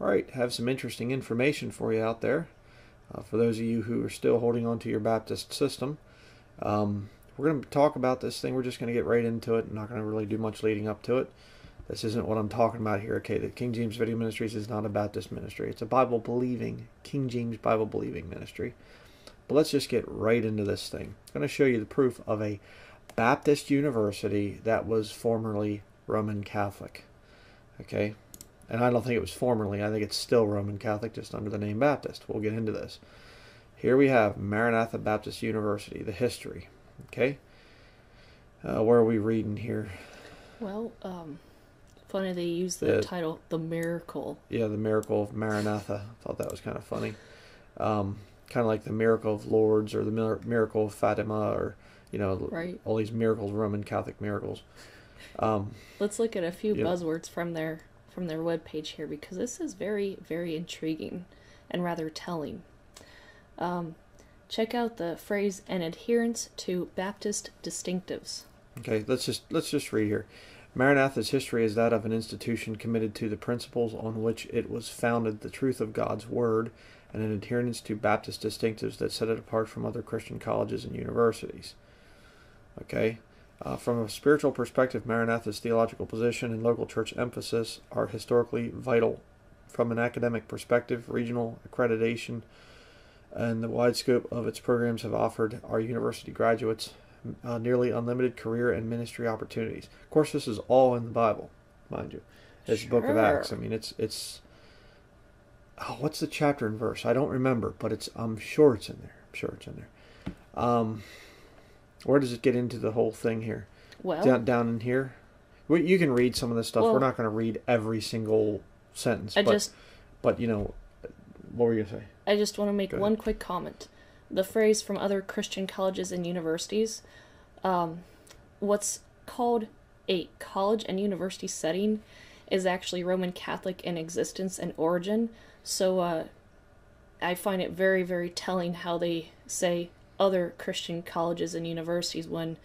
All right, have some interesting information for you out there. Uh, for those of you who are still holding on to your Baptist system, um, we're going to talk about this thing. We're just going to get right into it. I'm not going to really do much leading up to it. This isn't what I'm talking about here. Okay, the King James Video Ministries is not a Baptist ministry. It's a Bible believing, King James Bible believing ministry. But let's just get right into this thing. I'm going to show you the proof of a Baptist university that was formerly Roman Catholic. Okay, and I don't think it was formerly. I think it's still Roman Catholic, just under the name Baptist. We'll get into this. Here we have Maranatha Baptist University, the history. Okay, uh, where are we reading here? Well, um, funny they use the, The- title "The Miracle." Yeah, the miracle of Maranatha. I thought that was kind of funny. Um, kind of like the miracle of Lourdes or the miracle of Fatima or you know Right. all these miracles, Roman Catholic miracles. Um, Let's look at a few buzzwords from their from their webpage here because this is very very intriguing and rather telling. Um, check out the phrase "an adherence to Baptist distinctives." Okay, let's just let's just read here. Maranatha's history is that of an institution committed to the principles on which it was founded, the truth of God's word, and an adherence to Baptist distinctives that set it apart from other Christian colleges and universities. Okay, uh, from a spiritual perspective, Maranatha's theological position and local church emphasis are historically vital. From an academic perspective, regional accreditation and the wide scope of its programs have offered our university graduates uh, nearly unlimited career and ministry opportunities. Of course, this is all in the Bible, mind you. It's the Book of Acts. I mean, it's it's. Oh, what's the chapter and verse? I don't remember, but it's. I'm sure it's in there. I'm sure it's in there. Um, where does it get into the whole thing here? Well, Down down in here. Well, you can read some of this stuff. We're not going to read every single sentence. I but, just but you know, what were you gonna say? I just want to make one quick comment. The phrase from other Christian colleges and universities, um, what's called a college and university setting is actually Roman Catholic in existence and origin. So uh, I find it very, very telling how they say other Christian colleges and universities when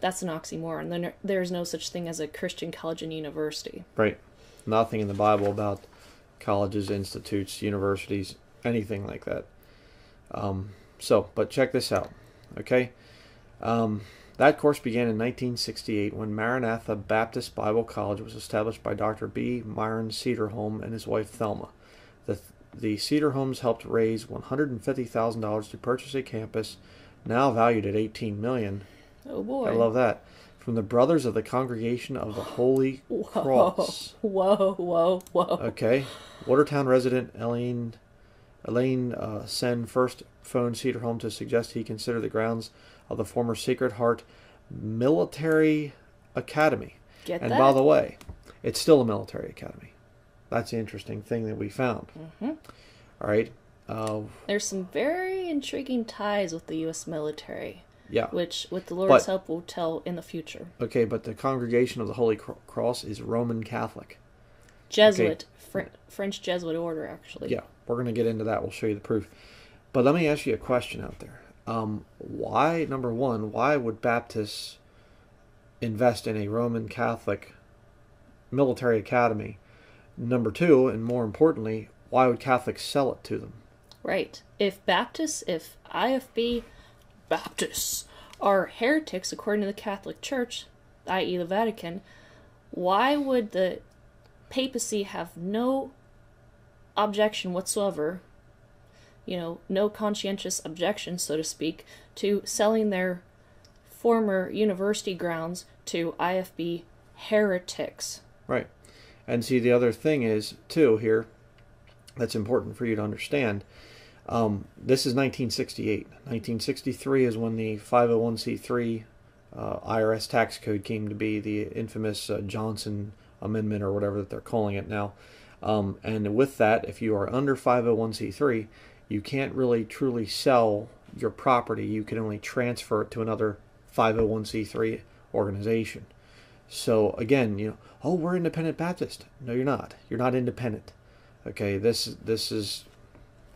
that's an oxymoron. Then there's no such thing as a Christian college and university. Right. Nothing in the Bible about colleges, institutes, universities, anything like that. Um, so, but check this out. Okay. Um, that course began in 1968 when Maranatha Baptist Bible College was established by Dr. B. Myron Cedarholm and his wife Thelma. The, the Cedarholms helped raise $150,000 to purchase a campus now valued at 18 million. Oh boy. I love that. From the Brothers of the Congregation of the Holy Whoa, Cross. whoa, whoa, whoa. Okay. Watertown resident Elaine Elaine uh, Sen first phoned Cedarholm to suggest he consider the grounds of the former Sacred Heart Military Academy. Get and that? by the way, it's still a military academy. That's the interesting thing that we found. Mhm. All right. Uh, There's some very intriguing ties with the U.S. military, yeah. which, with the Lord's But- help, we'll tell in the future. Okay, but the Congregation of the Holy Cross is Roman Catholic. Jesuit, Fr- French Jesuit order, actually. Yeah, we're going to get into that. We'll show you the proof. But let me ask you a question out there. Um, why, number one, why would Baptists invest in a Roman Catholic military academy? Number two, and more importantly, why would Catholics sell it to them? Right. If Baptists, if IFB Baptists are heretics according to the Catholic Church, i.e., the Vatican, why would the papacy have no objection whatsoever, you know, no conscientious objection, so to speak, to selling their former university grounds to IFB heretics? And see, the other thing is, too, here, that's important for you to understand. Um, this is 1968. 1963 is when the 501c3 uh, IRS tax code came to be, the infamous uh, Johnson Amendment or whatever that they're calling it now. Um, and with that, if you are under 501c3, you can't really truly sell your property. You can only transfer it to another 501c3 organization. So again, you know, oh, we're independent Baptist. No, you're not. You're not independent. Okay, this this is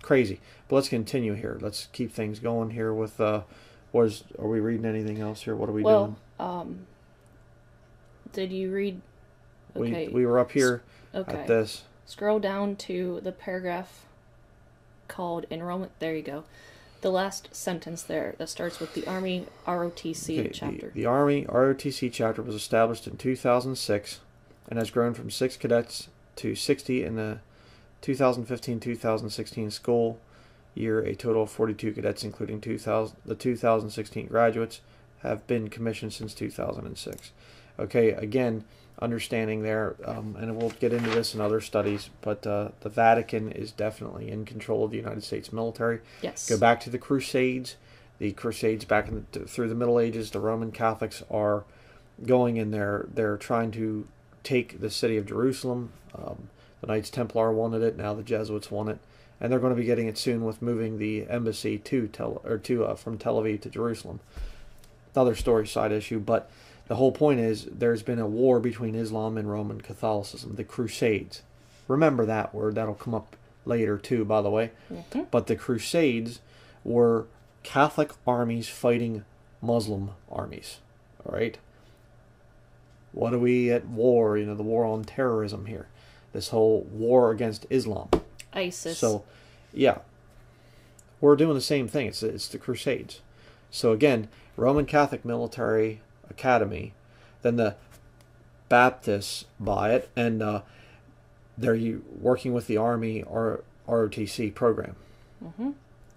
crazy. But let's continue here. Let's keep things going here with uh was are we reading anything else here? What are we well, um, did you read? Okay. We we were up here okay. at this. scroll down to the paragraph called enrollment. There you go. The last sentence there that starts with the Army ROTC Okay, chapter. The, the Army ROTC chapter was established in 2006 and has grown from six cadets to 60 in the 2015-2016 school year. A total of 42 cadets, including 2000, the 2016 graduates, have been commissioned since 2006. Okay, again, understanding there, um, and we'll get into this in other studies, but uh, the Vatican is definitely in control of the United States military. yes. Go back to the Crusades. The Crusades back in the, through the Middle Ages, the Roman Catholics are going in they're they're trying to take the city of Jerusalem. Um, the Knights Templar wanted it. Now the Jesuits want it, and they're going to be getting it soon with moving the embassy to Tel or to uh, from Tel Aviv to Jerusalem. Another story side issue, but the whole point is there's been a war between Islam and Roman Catholicism, the Crusades. Remember that word; that'll come up later too. By the way. Mhm. But the Crusades were Catholic armies fighting Muslim armies. All right. What are we at war? You know, the war on terrorism here. This whole war against Islam. ISIS. So, yeah, we're doing the same thing. It's it's the Crusades. So again, Roman Catholic Military Academy, then the Baptists buy it, and uh, they're working with the Army or ROTC program. hmm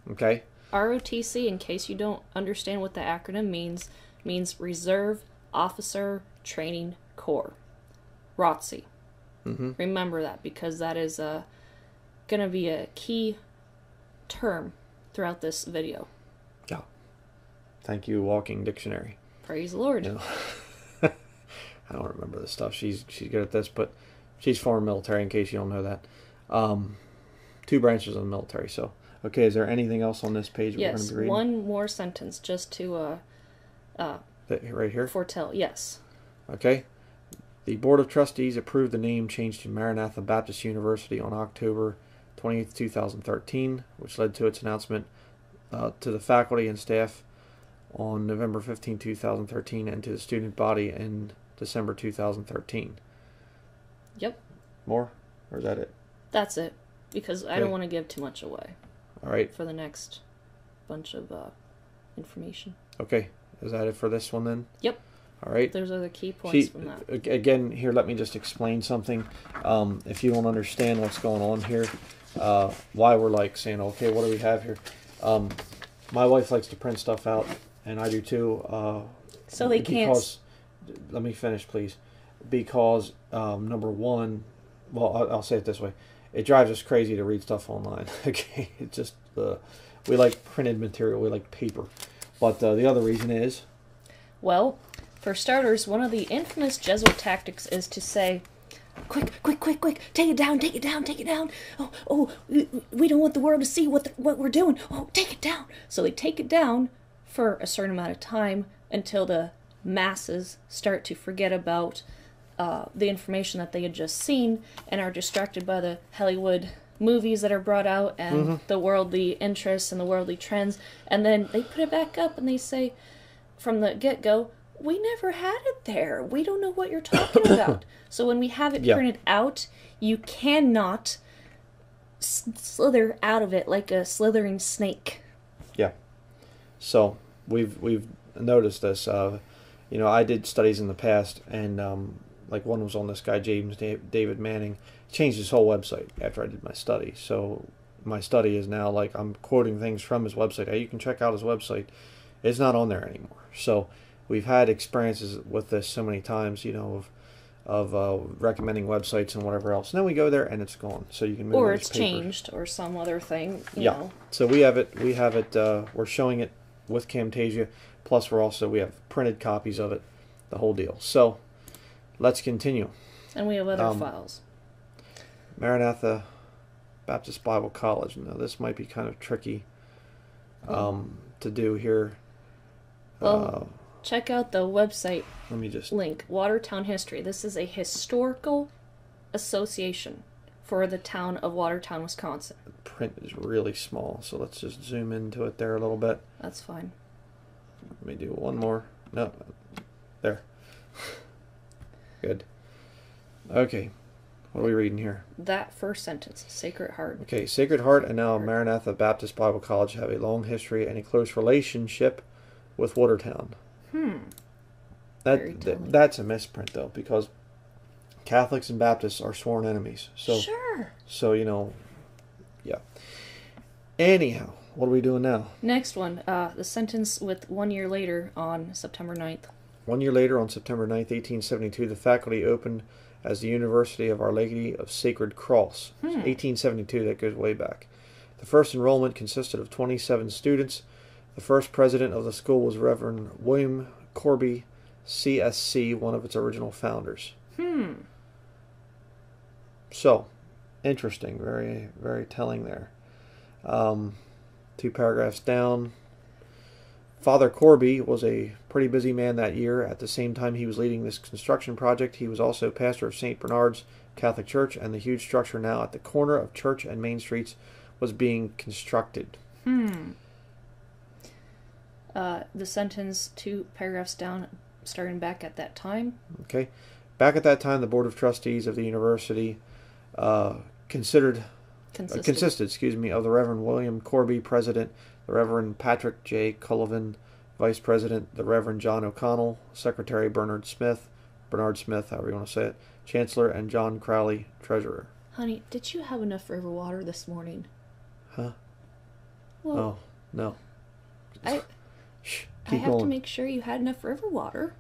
Okay. ROTC, in case you don't understand what the acronym means, means Reserve Officer Training Corps. ROTC. Mm-hmm. Remember that because that is uh, going to be a key term throughout this video. Yeah. Thank you, Walking Dictionary. Praise the Lord. Yeah. I don't remember the stuff. She's she's good at this, but she's former military. In case you don't know that, um, two branches of the military. So, okay, is there anything else on this page Yes, to be reading? one more sentence just to uh, uh, right here. foretell. Yes. Okay. The Board of Trustees approved the name change to Maranatha Baptist University on October 28th, 2013, which led to its announcement uh, to the faculty and staff on November 15, 2013, and to the student body in December 2013. Yep. More? Or is that it? That's it. Because I don't want to give too much away All right. for the next bunch of uh, information. Okay. Is that it for this one then? Yep. All right. There's other key points See, from that. again, here, let me just explain something. Um, if you don't understand what's going on here, uh, why we're like saying, okay, what do we have here? Um, my wife likes to print stuff out, and I do too. Uh, So they can't. let me finish, please. Because um, number one, well, I'll, I'll say it this way: it drives us crazy to read stuff online. okay, it just uh, we like printed material, we like paper. But uh, the other reason is, Well, for starters, one of the infamous Jesuit tactics is to say, "Quick, quick, quick, quick! Take it down! Take it down! Take it down! Oh, oh! We, we don't want the world to see what the, what we're doing. Oh, take it down!" So they take it down for a certain amount of time until the masses start to forget about uh, the information that they had just seen and are distracted by the Hollywood movies that are brought out and the worldly interests and the worldly trends, and then they put it back up and they say from the get go, we never had it there. We don't know what you're talking about. so when we have it Yeah. printed out, you cannot slither out of it like a slithering snake. Yeah. So we've we've noticed this. Uh, you know, I did studies in the past, and um, like one was on this guy James David Manning. Changed his whole website after I did my study. So my study is now like I'm quoting things from his website. Hey, you can check out his website. It's not on there anymore. So we've had experiences with this so many times. You know of of uh, recommending websites and whatever else. And then we go there and it's gone. So you can move or it's paper. changed or some other thing, you Yeah. know. So we have it. We have it. Uh, we're showing it with Camtasia. Plus, we're also we have printed copies of it, the whole deal. So, let's continue. And we have other Um, files. Maranatha Baptist Bible College. Now, this might be kind of tricky um, to do here. Well- uh, Check out the website let me just. link, Watertown History. This is a historical association for the town of Watertown, Wisconsin. Print is really small, so let's just zoom into it there a little bit. That's fine. Let me do one more. No, there. Good. Okay. What are we reading here? That first sentence, Sacred Heart. Okay, Sacred Heart and now Maranatha Baptist Bible College have a long history and a close relationship with Watertown. Hmm. That, telling. that's a misprint though because Catholics and Baptists are sworn enemies. So sure. so you know, yeah. Anyhow, what are we doing now? Next one, uh, the sentence with one year later on September 9th. One year later, on September 9th, 1872, the faculty opened as the University of Our Lady of Sacred Cross. Hmm. 1872, that goes way back. The first enrollment consisted of 27 students. The first president of the school was Reverend William Corby, CSC, one of its original founders. Hmm. So, interesting, very, very telling there. Um, two paragraphs down. Father Corby was a pretty busy man that year. At the same time he was leading this construction project, he was also pastor of St. Bernard's Catholic Church, and the huge structure now at the corner of Church and Main Streets was being constructed. Hmm. Uh, the sentence two paragraphs down, starting back at that time. Okay. Back at that time, the Board of Trustees of the university uh, considered Consisted. uh, consisted, excuse me, of the Reverend William Corby, President, the Reverend Patrick J. Cullivan, Vice President, the Reverend John O'Connell, Secretary Bernard Smith, Bernard Smith, however you want to say it, Chancellor, and John Crowley, Treasurer. Honey, did you have enough river water this morning? Huh? Well, Oh, no. I I have going. to make sure you had enough river water.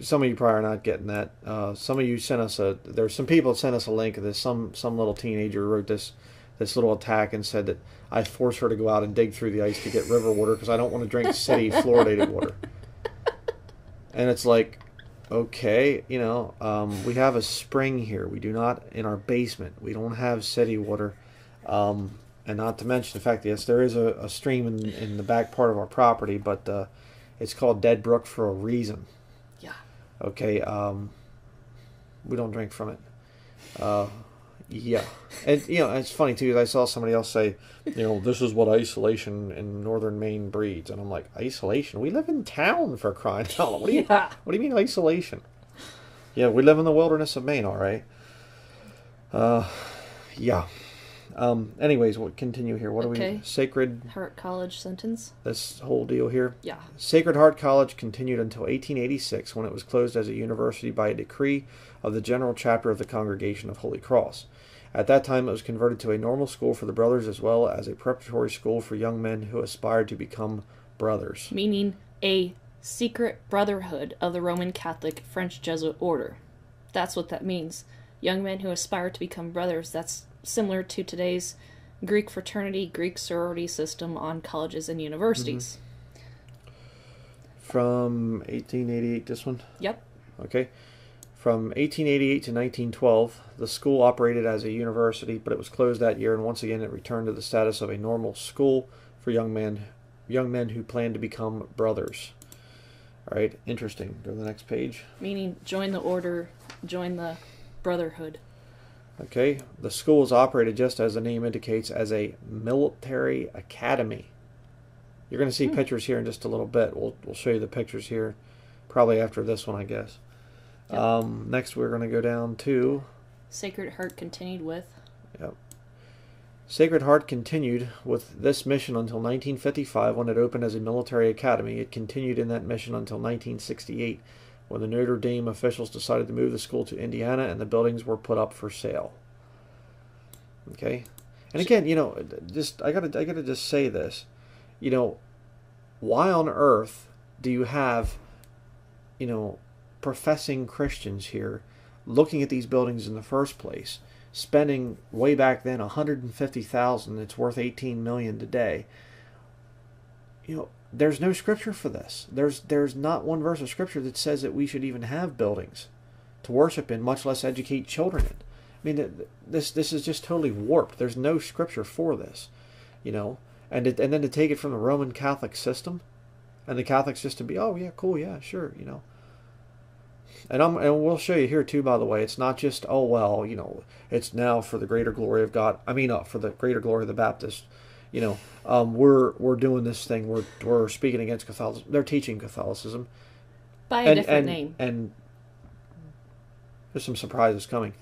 Some of you probably are not getting that. Uh, some of you sent us a. There's some people that sent us a link of this. Some some little teenager wrote this this little attack and said that I forced her to go out and dig through the ice to get river water because I don't want to drink city fluoridated water. And it's like, okay, you know, um, we have a spring here. We do not in our basement. We don't have city water. Um, and not to mention the fact that yes, there is a, a stream in, in the back part of our property, but uh, it's called Dead Brook for a reason. Okay, um, we don't drink from it. Uh, yeah, and you know it's funny too. I saw somebody else say, you know, this is what isolation in northern Maine breeds, and I'm like, isolation? We live in town for crying out loud. What do you Yeah. What do you mean isolation? Yeah, we live in the wilderness of Maine, all right. Uh, yeah. Um. Anyways, we'll continue here. What do Okay. we sacred? Heart College sentence. This whole deal here. Yeah. Sacred Heart College continued until 1886 when it was closed as a university by a decree of the General Chapter of the Congregation of Holy Cross. At that time, it was converted to a normal school for the brothers as well as a preparatory school for young men who aspired to become brothers. Meaning a secret brotherhood of the Roman Catholic French Jesuit order. That's what that means. Young men who aspire to become brothers. That's similar to today's Greek fraternity, Greek sorority system on colleges and universities. Mm-hmm. From 1888, this one? Yep. Okay. From 1888 to 1912, the school operated as a university, but it was closed that year, and once again it returned to the status of a normal school for young men, young men who planned to become brothers. All right, interesting. Go to the next page. Meaning join the order, join the brotherhood. Okay, the school is operated just as the name indicates as a military academy. You're going to see Hmm. pictures here in just a little bit. We'll we'll show you the pictures here, probably after this one, I guess. Yep. Um, next, we're going to go down to Sacred Heart continued with Yep. Sacred Heart continued with this mission until 1955 when it opened as a military academy. It continued in that mission until 1968 when the Notre Dame officials decided to move the school to Indiana and the buildings were put up for sale. Okay? And again, you know, just I got to I got to just say this. You know, why on earth do you have you know professing Christians here looking at these buildings in the first place? spending way back then 150,000 it's worth 18 million today you know there's no scripture for this there's there's not one verse of scripture that says that we should even have buildings to worship in much less educate children in i mean this this is just totally warped there's no scripture for this you know and it, and then to take it from the roman catholic system and the catholics just to be oh yeah cool yeah sure you know and I'm and we'll show you here too. By the way, it's not just oh well, you know, it's now for the greater glory of God. I mean, uh, for the greater glory of the Baptist. You know, um, we're we're doing this thing. We're we're speaking against Catholicism. They're teaching Catholicism, by a and different and name. and there's some surprises coming.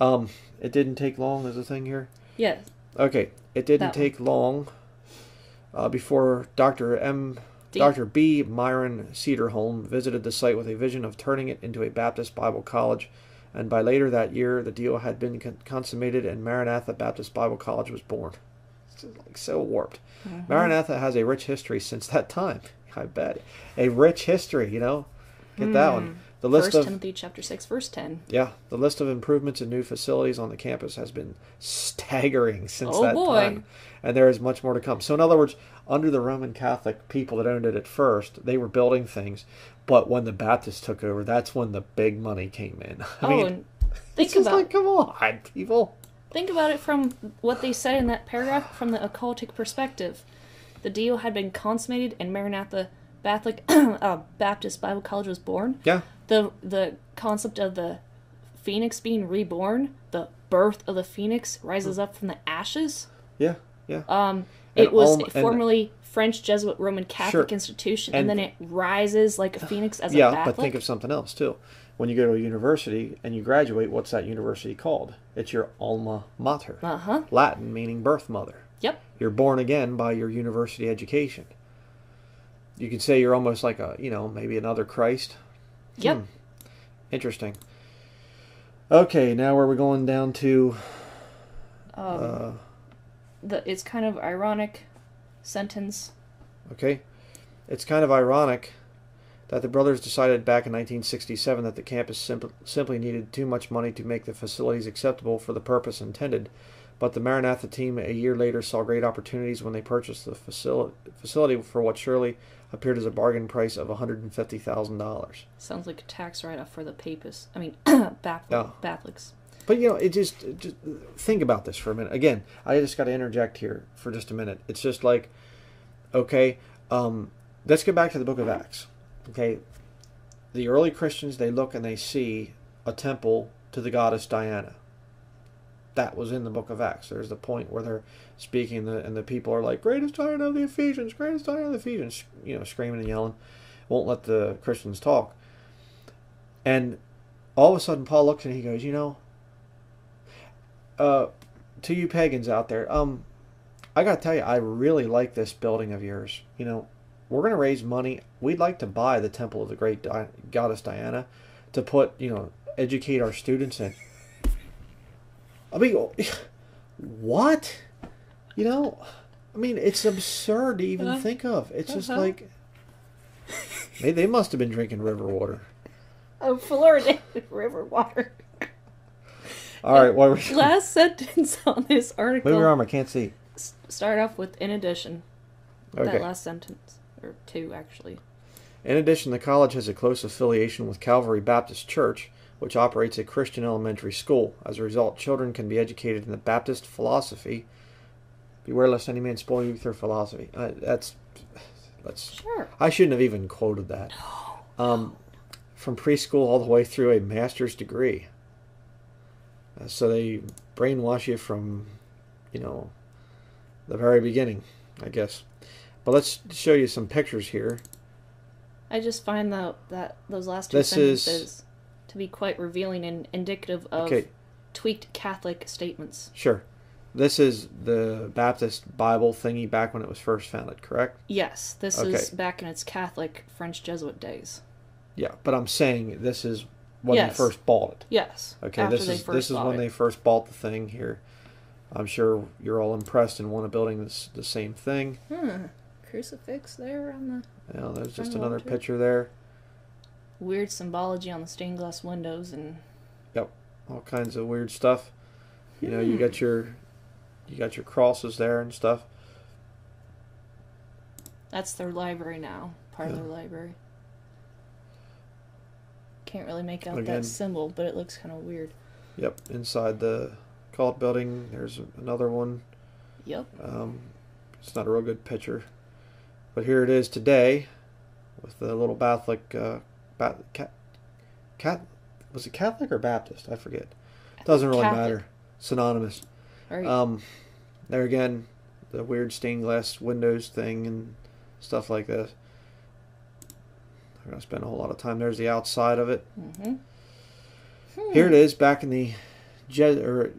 Um, it didn't take long. There's a thing here. Yes. Okay, it didn't That one. take long uh, before Dr. M. D- Dr. B. Myron Cedarholm visited the site with a vision of turning it into a Baptist Bible college, and by later that year, the deal had been consummated, and Maranatha Baptist Bible College was born. Like so warped. Mhm. Maranatha has a rich history since that time. I bet a rich history. You know, get that one. The list First of Timothy chapter six, verse ten. yeah, the list of improvements and new facilities on the campus has been staggering since Oh, that boy. time, and there is much more to come. So, in other words, under the Roman Catholic people that owned it at first, they were building things, but when the Baptists took over, that's when the big money came in. I oh, mean, think about like, come on, people. Think about it from what they said in that paragraph from the occultic perspective. The deal had been consummated, and Maranatha Catholic uh, Baptist Bible College was born. Yeah, the the concept of the phoenix being reborn, the birth of the phoenix rises up from the ashes. yeah, yeah. Um, And it was all- formerly French Jesuit Roman Catholic Sure. institution, and, And- then it rises like a phoenix as a yeah, Catholic. but think of something else too. When you go to a university and you graduate, what's that university called? It's your alma mater. uh huh. Latin meaning birth mother. Yep. You're born again by your university education. You could say you're almost like a, you know, maybe another Christ. Yep. Hmm. Interesting. Okay, now where are we going down to? Um, Uh, the it's kind of ironic sentence. okay. It's kind of ironic that the brothers decided back in 1967 that the campus simp- simply needed too much money to make the facilities acceptable for the purpose intended. But the Maranatha team a year later saw great opportunities when they purchased the facility, facility for what surely appeared as a bargain price of $150,000. Sounds like a tax write-off for the papists. I mean, Catholic, Oh. Catholics. But you know, it just, it just think about this for a minute. Again, I just got to interject here for just a minute. It's just like, okay, um, let's get back to the Book of Acts. Okay, the early Christians they look and they see a temple to the goddess Diana. That was in the Book of Acts. There's the point where they're speaking, and the people are like, "Greatest Diana of the Ephesians, greatest Diana of the Ephesians," you know, screaming and yelling. Won't let the Christians talk. And all of a sudden, Paul looks and he goes, "You know, uh, to you pagans out there, um, I gotta tell you, I really like this building of yours. You know, we're gonna raise money. We'd like to buy the temple of the great Di- goddess Diana to put, you know, educate our students in. I mean, what? You know, I mean, it's absurd to even Uh, think of. It's just uh-huh. like they, they must have been drinking river water. Oh, fluoridated river water. All right, what were we? Last sentence on this article. Move your arm. I can't see. start off with in addition. Okay. That last sentence. Or two, actually. In addition, the college has a close affiliation with Calvary Baptist Church, which operates a Christian elementary school. As a result, children can be educated in the Baptist philosophy. Beware lest any man spoil you with their philosophy. Uh, that's that's. Sure. I shouldn't have even quoted that. Um, from preschool all the way through a master's degree. Uh, so they brainwash you from, you know, the very beginning, I guess. But let's show you some pictures here. I just find that, that those last two This is- sentences to be quite revealing and indicative of Okay. tweaked Catholic statements. Sure. This is the Baptist Bible thingy back when it was first founded, correct? Yes, this Okay. is back in its Catholic French Jesuit days. Yeah, but I'm saying this is when Yes. they first bought it. Yes. Okay, this is this is when it. they first bought the thing here. I'm sure you're all impressed and want to building this the same thing. Hmm. Crucifix there on the You know, there's just another altar. picture there. weird symbology on the stained glass windows and Yep, All kinds of weird stuff. You know, you got your you got your crosses there and stuff. that's their library now. Part of Yeah. their library. Can't really make out Again- that symbol, but it looks kind of weird. Yep, inside the cult building, there's another one. Yep. Um, it's not a real good picture, but here it is today, with the little Catholic, uh, Bat- cat, cat, was it Catholic or Baptist? I forget. Doesn't really Catholic. matter. Synonymous. Right. Um, there again, the weird stained glass windows thing and stuff like this. I'm gonna spend a whole lot of time. There's the outside of it. mm-hmm. Here it is back in the Je- or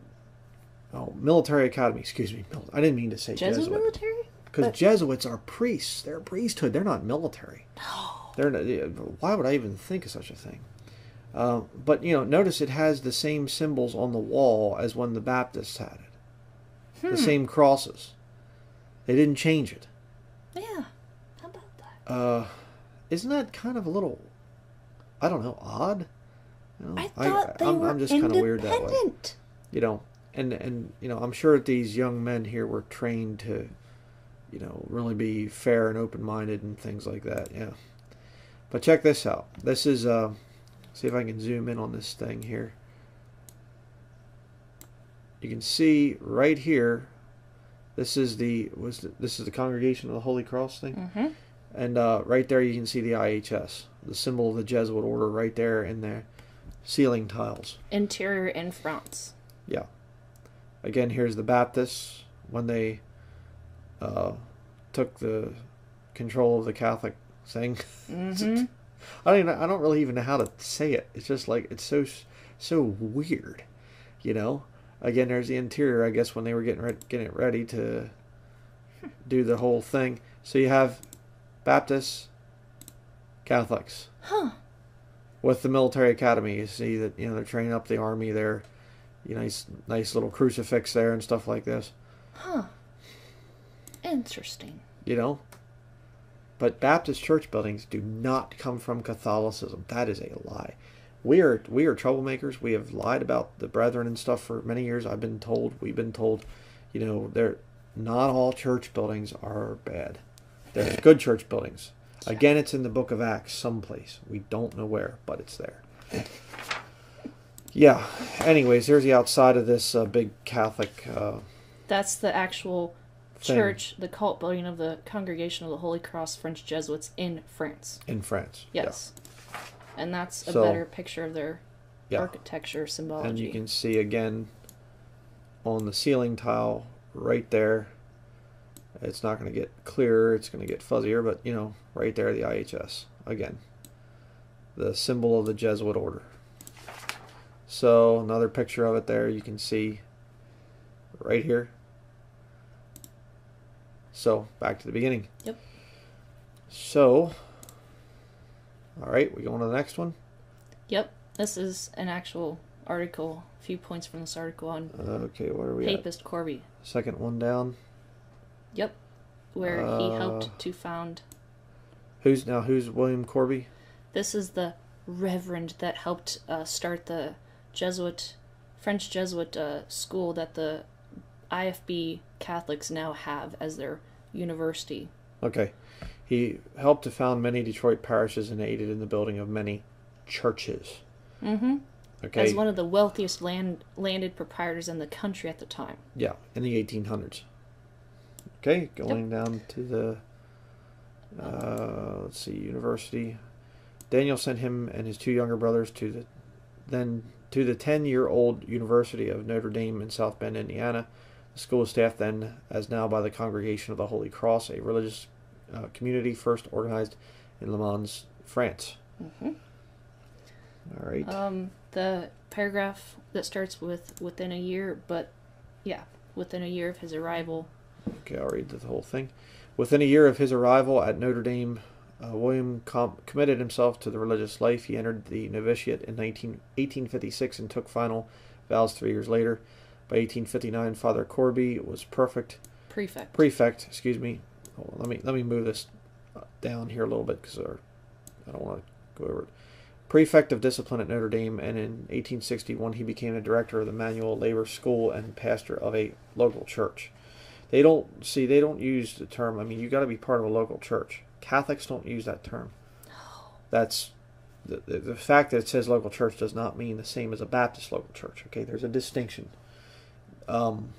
oh military academy. Excuse me, I didn't mean to say Jesuit Jesuit military? Because Jesuits are priests. They're a priesthood. They're not military. No. They're not, why would I even think of such a thing? Uh, but you know, notice it has the same symbols on the wall as when the Baptists had it. Hmm. The same crosses. They didn't change it. Yeah. How about that? Uh, isn't that kind of a little, I don't know, odd? You know, I thought they I'm, were I'm just kind of weird that way. You know, and and you know, I'm sure that these young men here were trained to, you know, really be fair and open-minded and things like that. Yeah. But check this out. This is uh, see if I can zoom in on this thing here. You can see right here. This is the was the, this is the congregation of the Holy Cross thing. Mm-hmm. And uh, right there, you can see the IHS, the symbol of the Jesuit order, right there in the ceiling tiles. Interior in France. Yeah. Again, here's the Baptists when they uh, took the control of the Catholic thing. Mm-hmm. I don't. Even, I don't really even know how to say it. It's just like it's so so weird, you know. Again, there's the interior. I guess when they were getting re- getting it ready to do the whole thing. So you have Baptists, Catholics. Huh. with the military academy. You see that you know they're training up the army there. You know, nice, nice little crucifix there and stuff like this. Huh. Interesting. You know, but Baptist church buildings do not come from Catholicism. That is a lie. We are we are troublemakers. We have lied about the brethren and stuff for many years. I've been told. We've been told. You know, they're not all church buildings are bad. There's good church buildings. Again, it's in the book of Acts someplace. We don't know where, but it's there. Yeah. Anyways, here's the outside of this uh, big Catholic. Uh, That's the actual. Church, the cult building of the Congregation of the Holy Cross French Jesuits in France. in France. Yes. And that's a So- better picture of their Yeah. architecture symbology. And you can see again on the ceiling tile right there. It's not going to get clearer, it's going to get fuzzier, but you know, right there, the IHS. Again, the symbol of the Jesuit order. So, another picture of it there, you can see right here. So, back to the beginning. Yep. So, all right, we go on to the next one. Yep. This is an actual article, a few points from this article on Okay, where are we at? Papist Corby. Second one down. Yep. Where he Uh, helped to found. Who's now? Who's William Corby? This is the reverend that helped uh, start the Jesuit, French Jesuit uh, school that the IFB Catholics now have as their university. Okay, he helped to found many Detroit parishes and aided in the building of many churches. Mm-hmm. Okay, As one of the wealthiest land landed proprietors in the country at the time. yeah, in the 1800s. Okay, going down to the uh, let's see, university. Daniel sent him and his two younger brothers to the then to the 10-year-old University of Notre Dame in South Bend, Indiana. The school was staffed then, as now, by the Congregation of the Holy Cross, a religious uh, community first organized in Le Mans, France. Mm-hmm. All right. Um, the paragraph that starts with within a year, but yeah, within a year of his arrival. Okay, I'll read the whole thing. Within a year of his arrival at Notre Dame, uh, William com- committed himself to the religious life. He entered the novitiate in 19, 1856 and took final vows three years later. By 1859, Father Corby was perfect Prefect. prefect. Excuse me. On, let me let me move this uh, down here a little bit because I don't want to go over it. Prefect of discipline at Notre Dame, and in 1861 he became the director of the Manual Labor School and pastor of a local church. They don't see they don't use the term. I mean, you got to be part of a local church. Catholics don't use that term. That's the, the the fact that it says local church does not mean the same as a Baptist local church. Okay, there's a distinction. Um,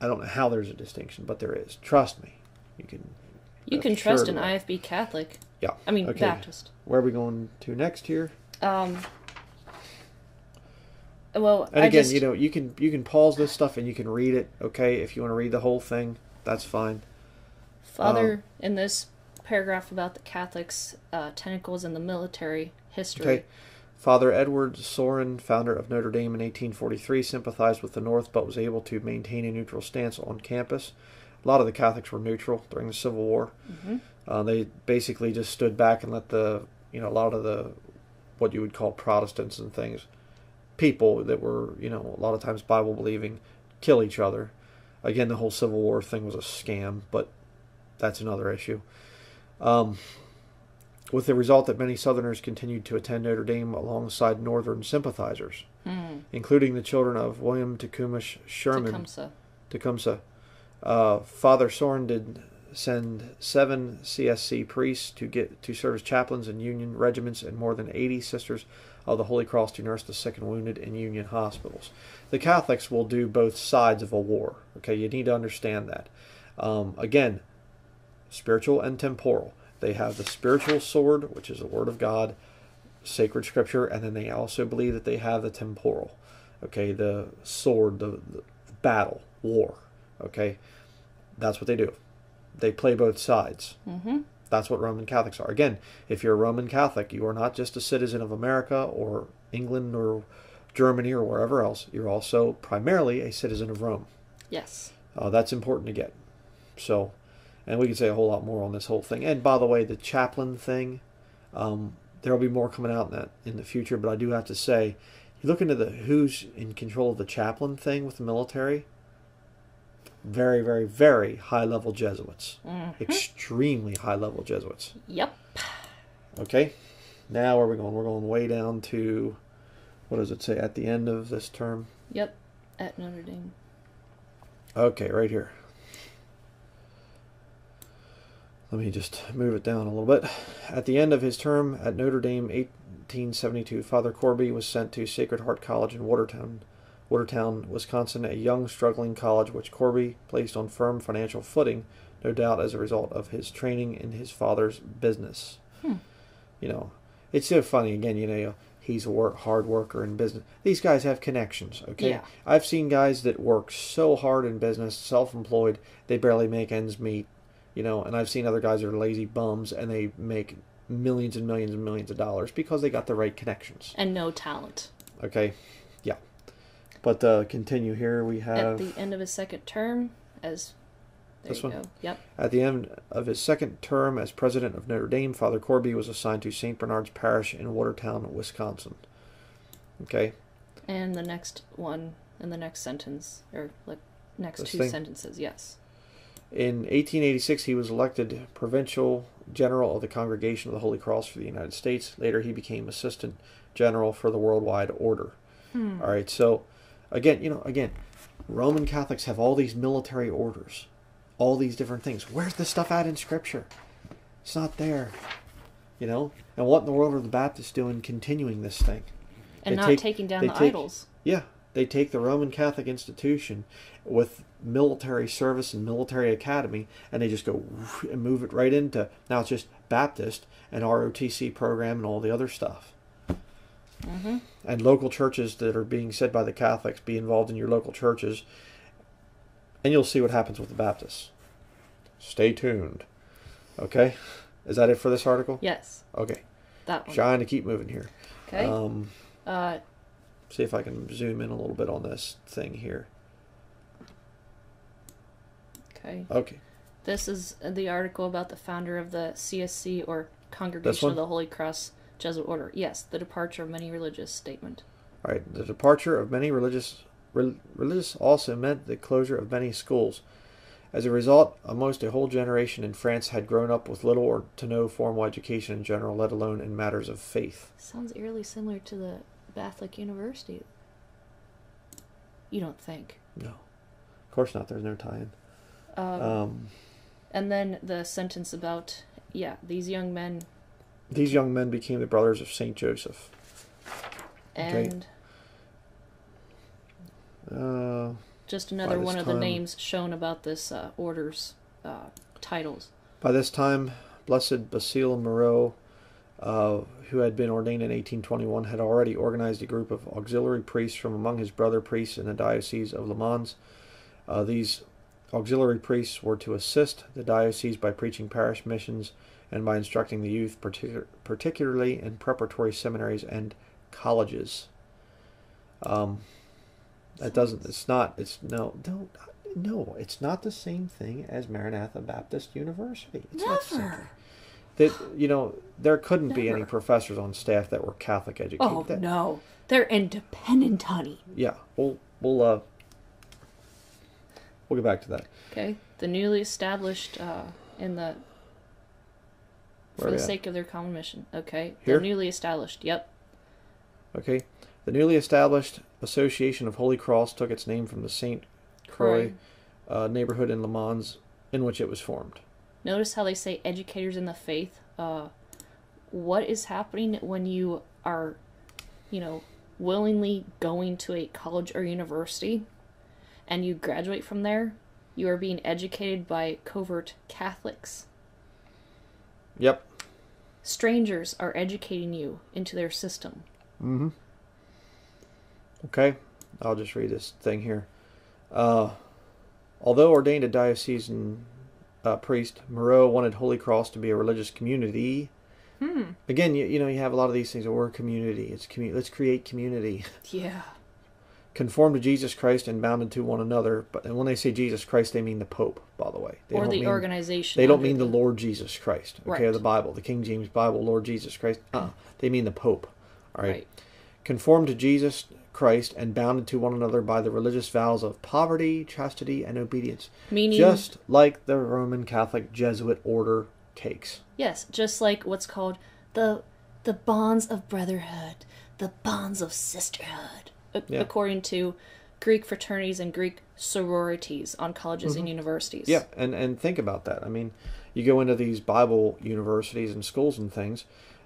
I don't know how there's a distinction, but there is. Trust me. You can. you can trust an IFB Catholic. Yeah. I mean Okay. Baptist. Where are we going to next here? Um. Well, And I again, just you know, you can you can pause this stuff and you can read it. Okay, if you want to read the whole thing, that's fine. Father Um, in this paragraph about the Catholics' uh, tentacles in the military history. Okay. Father Edward Sorin, founder of Notre Dame in 1843, sympathized with the North but was able to maintain a neutral stance on campus. A lot of the Catholics were neutral during the Civil War. hmm Uh, they basically just stood back and let the, you know, a lot of the, what you would call Protestants and things, people that were, you know, a lot of times Bible believing, kill each other. Again, the whole Civil War thing was a scam, but that's another issue. Um, with the result that many Southerners continued to attend Notre Dame alongside Northern sympathizers, Mm. including the children of William Tecumseh Sherman. Tecumseh. Tecumseh. Uh, Father Sorin did send seven CSC priests to get to serve as chaplains in Union regiments and more than 80 sisters of the Holy Cross to nurse the sick and wounded in Union hospitals. The Catholics will do both sides of a war. Okay, you need to understand that. Um, again, spiritual and temporal. They have the spiritual sword, which is the Word of God, sacred Scripture, and then they also believe that they have the temporal. Okay, the sword, the, the battle, war. Okay, that's what they do. They play both sides. hmm That's what Roman Catholics are. Again, if you're a Roman Catholic, you are not just a citizen of America or England or Germany or wherever else. You're also primarily a citizen of Rome. Yes. Uh, that's important to get. So, and we can say a whole lot more on this whole thing. And by the way, the chaplain thing, um, there will be more coming out in that in the future. But I do have to say, you look into the who's in control of the chaplain thing with the military. Very, very, very high level Jesuits. Mhm. Extremely high level Jesuits. Yep. Okay, now where are we going? We're going way down to what does it say at the end of this term? Yep. At Notre Dame. Okay, right here. Let me just move it down a little bit. At the end of his term at Notre Dame, 1872, Father Corby was sent to Sacred Heart College in Watertown, Watertown, Wisconsin, a young, struggling college which Corby placed on firm financial footing, no doubt as a result of his training in his father's business. Hmm. You know, it's so funny again. You know, he's a work, hard worker in business. These guys have connections. Okay, Yeah. I've seen guys that work so hard in business, self-employed, they barely make ends meet. You know, and I've seen other guys that are lazy bums and they make millions and millions and millions of dollars because they got the right connections. And no talent. Okay, yeah. But uh, continue here. We have At the end of his second term, as there This you one? go. Yep. At the end of his second term as president of Notre Dame, Father Corby was assigned to St. Bernard's Parish in Watertown, Wisconsin. Okay, And the next one in the next sentence, or like next This two thing? sentences, yes. In 1886 he was elected provincial general of the Congregation of the Holy Cross for the United States. Later he became assistant general for the Worldwide Order. Hmm. All right, so again, you know, again, Roman Catholics have all these military orders, all these different things. Where's the stuff at in Scripture? It's not there. You know, and what in the world are the Baptists doing, continuing this thing? And They not take- taking down the take- idols. Yeah, they take the Roman Catholic institution with military service and military academy, and they just go and move it right into now it's just Baptist and ROTC program and all the other stuff. hmm And local churches that are being said by the Catholics be involved in your local churches, and you'll see what happens with the Baptists. Stay tuned. Okay, is that it for this article? Yes, Okay, that one. trying to keep moving here. Okay. Um, uh, see if I can zoom in a little bit on this thing here. okay. Okay. This is the article about the founder of the CSC or Congregation of the Holy Cross Jesuit Order. Yes, the departure of many religious statement. All right. The departure of many religious rel- religious also meant the closure of many schools. As a result, almost a whole generation in France had grown up with little or to no formal education in general, let alone in matters of faith. Sounds eerily similar to the Catholic University. You don't think? No, of course not. There's no tie-in. Um, Um, and then the sentence about yeah, these young men these young men became the brothers of Saint Joseph. Okay. and Uh, just another one of the names shown about this uh, order's uh, titles. By this time, Blessed Basile Moreau, uh, who had been ordained in 1821, had already organized a group of auxiliary priests from among his brother priests in the Diocese of Le Mans. Uh, these auxiliary priests were to assist the diocese by preaching parish missions and by instructing the youth, particu- particularly in preparatory seminaries and colleges. Um, that doesn't. It's not. It's no. No. No. It's not the same thing as Maranatha Baptist University. It's not the same Never. Thing. That you know, there couldn't be any professors on staff that were Catholic educated. Oh That- no, they're independent, honey. Yeah. We'll we'll uh. We'll get back to that. Okay, the newly established uh, in the for the at? sake of their common mission. Okay, Here? the newly established. Yep. Okay. The newly established Association of Holy Cross took its name from the St. Croix uh, neighborhood in Le Mans in which it was formed. Notice how they say educators in the faith. Uh, what is happening when you are, you know, willingly going to a college or university and you graduate from there? You are being educated by covert Catholics. Yep. Strangers are educating you into their system. Mm-hmm. Okay. I'll just read this thing here. Uh, although ordained a diocesan uh, priest, Moreau wanted Holy Cross to be a religious community. Hmm. Again, you, you know, you have a lot of these things. We're a community. It's community. Let's create community. Yeah. Conform to Jesus Christ and bound into one another. But and when they say Jesus Christ, they mean the Pope. By the way, they or don't the mean- organization. They don't mean the Lord Jesus Christ, okay, Right. the Bible, the King James Bible, Lord Jesus Christ. Uh, they mean the Pope. All right. Right. Conform to Jesus Christ and bounded to one another by the religious vows of poverty, chastity, and obedience, Meaning, just like the Roman Catholic Jesuit order takes. yes, just like what's called the the bonds of brotherhood, the bonds of sisterhood, a- Yeah. according to Greek fraternities and Greek sororities on colleges and universities. Mm-hmm. Yeah, and and think about that. I mean, you go into these Bible universities and schools and things,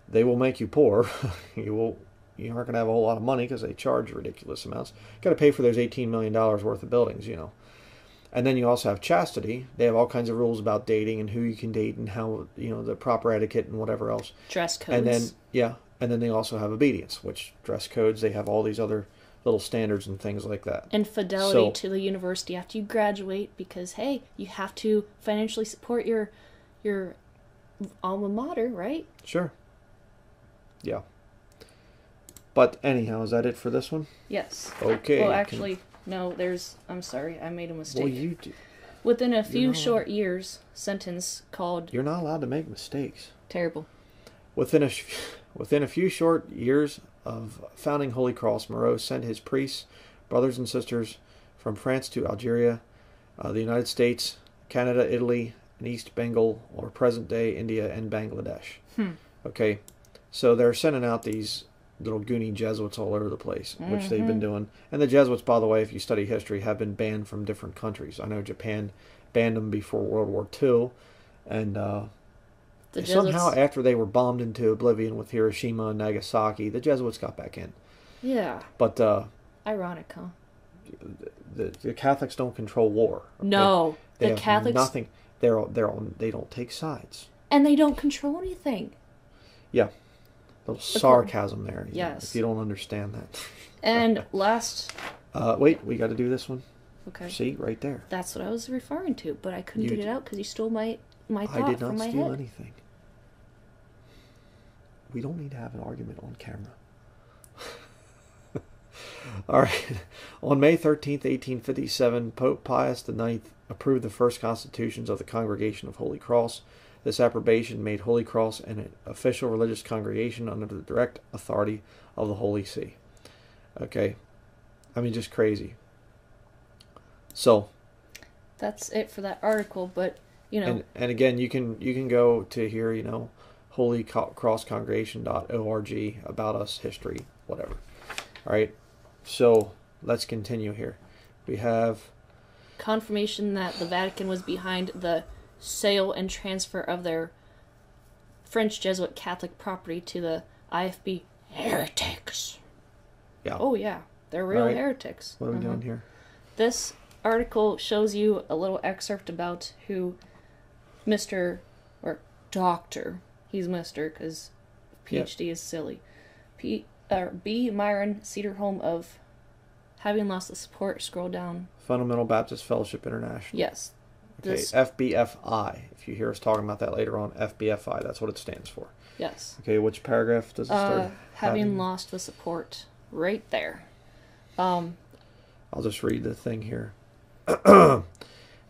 they will make you poor. you will you aren't going to have a whole lot of money because they charge ridiculous amounts. You've Got to pay for those eighteen million dollars worth of buildings, you know. And then you also have chastity. They have all kinds of rules about dating and who you can date and how you know the proper etiquette and whatever else. Dress codes. And then yeah, and then they also have obedience, which dress codes. They have all these other little standards and things like that. and fidelity So- to the university after you graduate because hey you have to financially support your your alma mater right Sure. Yeah. But anyhow, is that it for this one? yes Okay. well actually no there's i'm sorry i made a mistake well, you do, within a few not- short years sentence called you're not allowed to make mistakes. terrible Within a within a few short years of founding Holy Cross, Moreau sent his priests, brothers and sisters, from France to Algeria, uh, the United States, Canada, Italy, and East Bengal, or present-day India and Bangladesh. Hmm. Okay, so they're sending out these little goony Jesuits all over the place, which they've been doing. And the Jesuits, by the way, if you study history, have been banned from different countries. I know Japan banned them before World War II, and uh, the somehow after they were bombed into oblivion with Hiroshima and Nagasaki, the Jesuits got back in. yeah But uh, ironic huh the, the Catholics don't control war. okay? no they the have catholics nothing. They're they're on, they don't take sides. and they don't control anything Yeah, little sarcasm there. Yes. if you don't understand that. and last Uh, wait, we got to do this one. okay See right there. That's what I was referring to, but I couldn't You get it out because you stole my my thought I did not steal head. anything. We don't need to have an argument on camera. All right. On May 13th, 1857, Pope Pius IX approved the first constitutions of the Congregation of Holy Cross. This approbation made Holy Cross an official religious congregation under the direct authority of the Holy See. Okay. I mean, just crazy. So, That's it for that article, but you know, and and again you can you can go to here you know holycrosscongregation.org about us history whatever all right so let's continue here we have confirmation that the Vatican was behind the sale and transfer of their French Jesuit Catholic property to the IFB heretics. yeah Oh yeah, they're real Alright. heretics. what are we Uh-huh. doing here This article shows you a little excerpt about who Mr. or Doctor, he's Mr. because PhD is silly. P or B. Myron Cedarholm of having lost the support. Scroll down. fundamental baptist fellowship international Yes, Okay, This- FBFI. If you hear us talking about that later on, FBFI, that's what it stands for. Yes. Okay, which paragraph does it start? Uh, having lost the support right there. Um, I'll just read the thing here.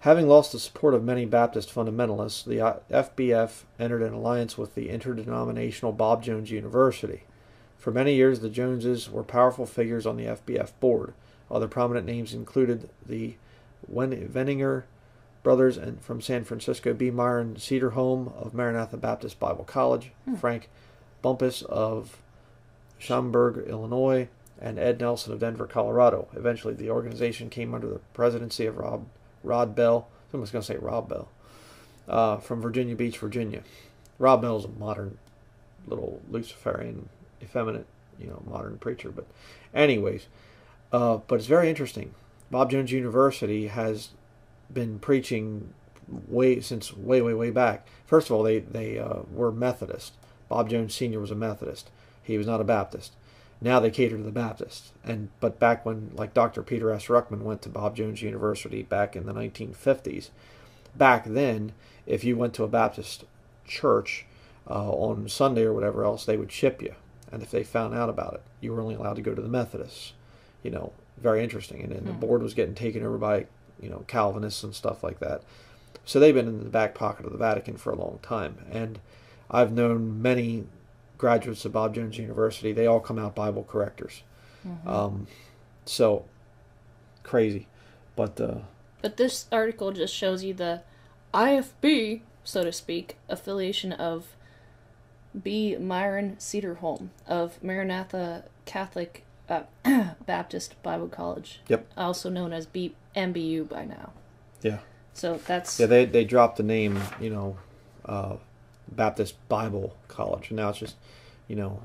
Having lost the support of many Baptist fundamentalists, the FBF entered an alliance with the interdenominational Bob Jones University. For many years, the Joneses were powerful figures on the FBF board. Other prominent names included the Wen- Veninger brothers and from San Francisco, B. Myron Cedarholm of Maranatha Baptist Bible College, Frank Bumpus of Schaumburg, Illinois, and Ed Nelson of Denver, Colorado. Eventually, the organization came under the presidency of Rob Rod Bell. Someone's going to say Rob Bell uh, from Virginia Beach, Virginia. Rob Bell's a modern little Luciferian, effeminate, you know, modern preacher. But, anyways, uh, but it's very interesting. Bob Jones University has been preaching way since way, way, way back. First of all, they they uh, were Methodist. Bob Jones Senior was a Methodist. He was not a Baptist. Now they cater to the Baptists. And but back when like Dr. Peter S. Ruckman went to Bob Jones University back in the 1950s, back then if you went to a Baptist church uh, on Sunday or whatever else, they would ship you. And if they found out about it, you were only allowed to go to the Methodists. You know, very interesting. And then the board was getting taken over by you know Calvinists and stuff like that. So they've been in the back pocket of the Vatican for a long time. And I've known many graduates of Bob Jones University. They all come out Bible correctors. Um, so crazy, but uh, but this article just shows you the IFB, so to speak, affiliation of B. Myron Cedarholm of Maranatha Catholic uh, Baptist Bible College. Yep. Also known as B MBU by now. yeah, So that's yeah. They they dropped the name, you know, uh, Baptist Bible College, and now it's just, you know,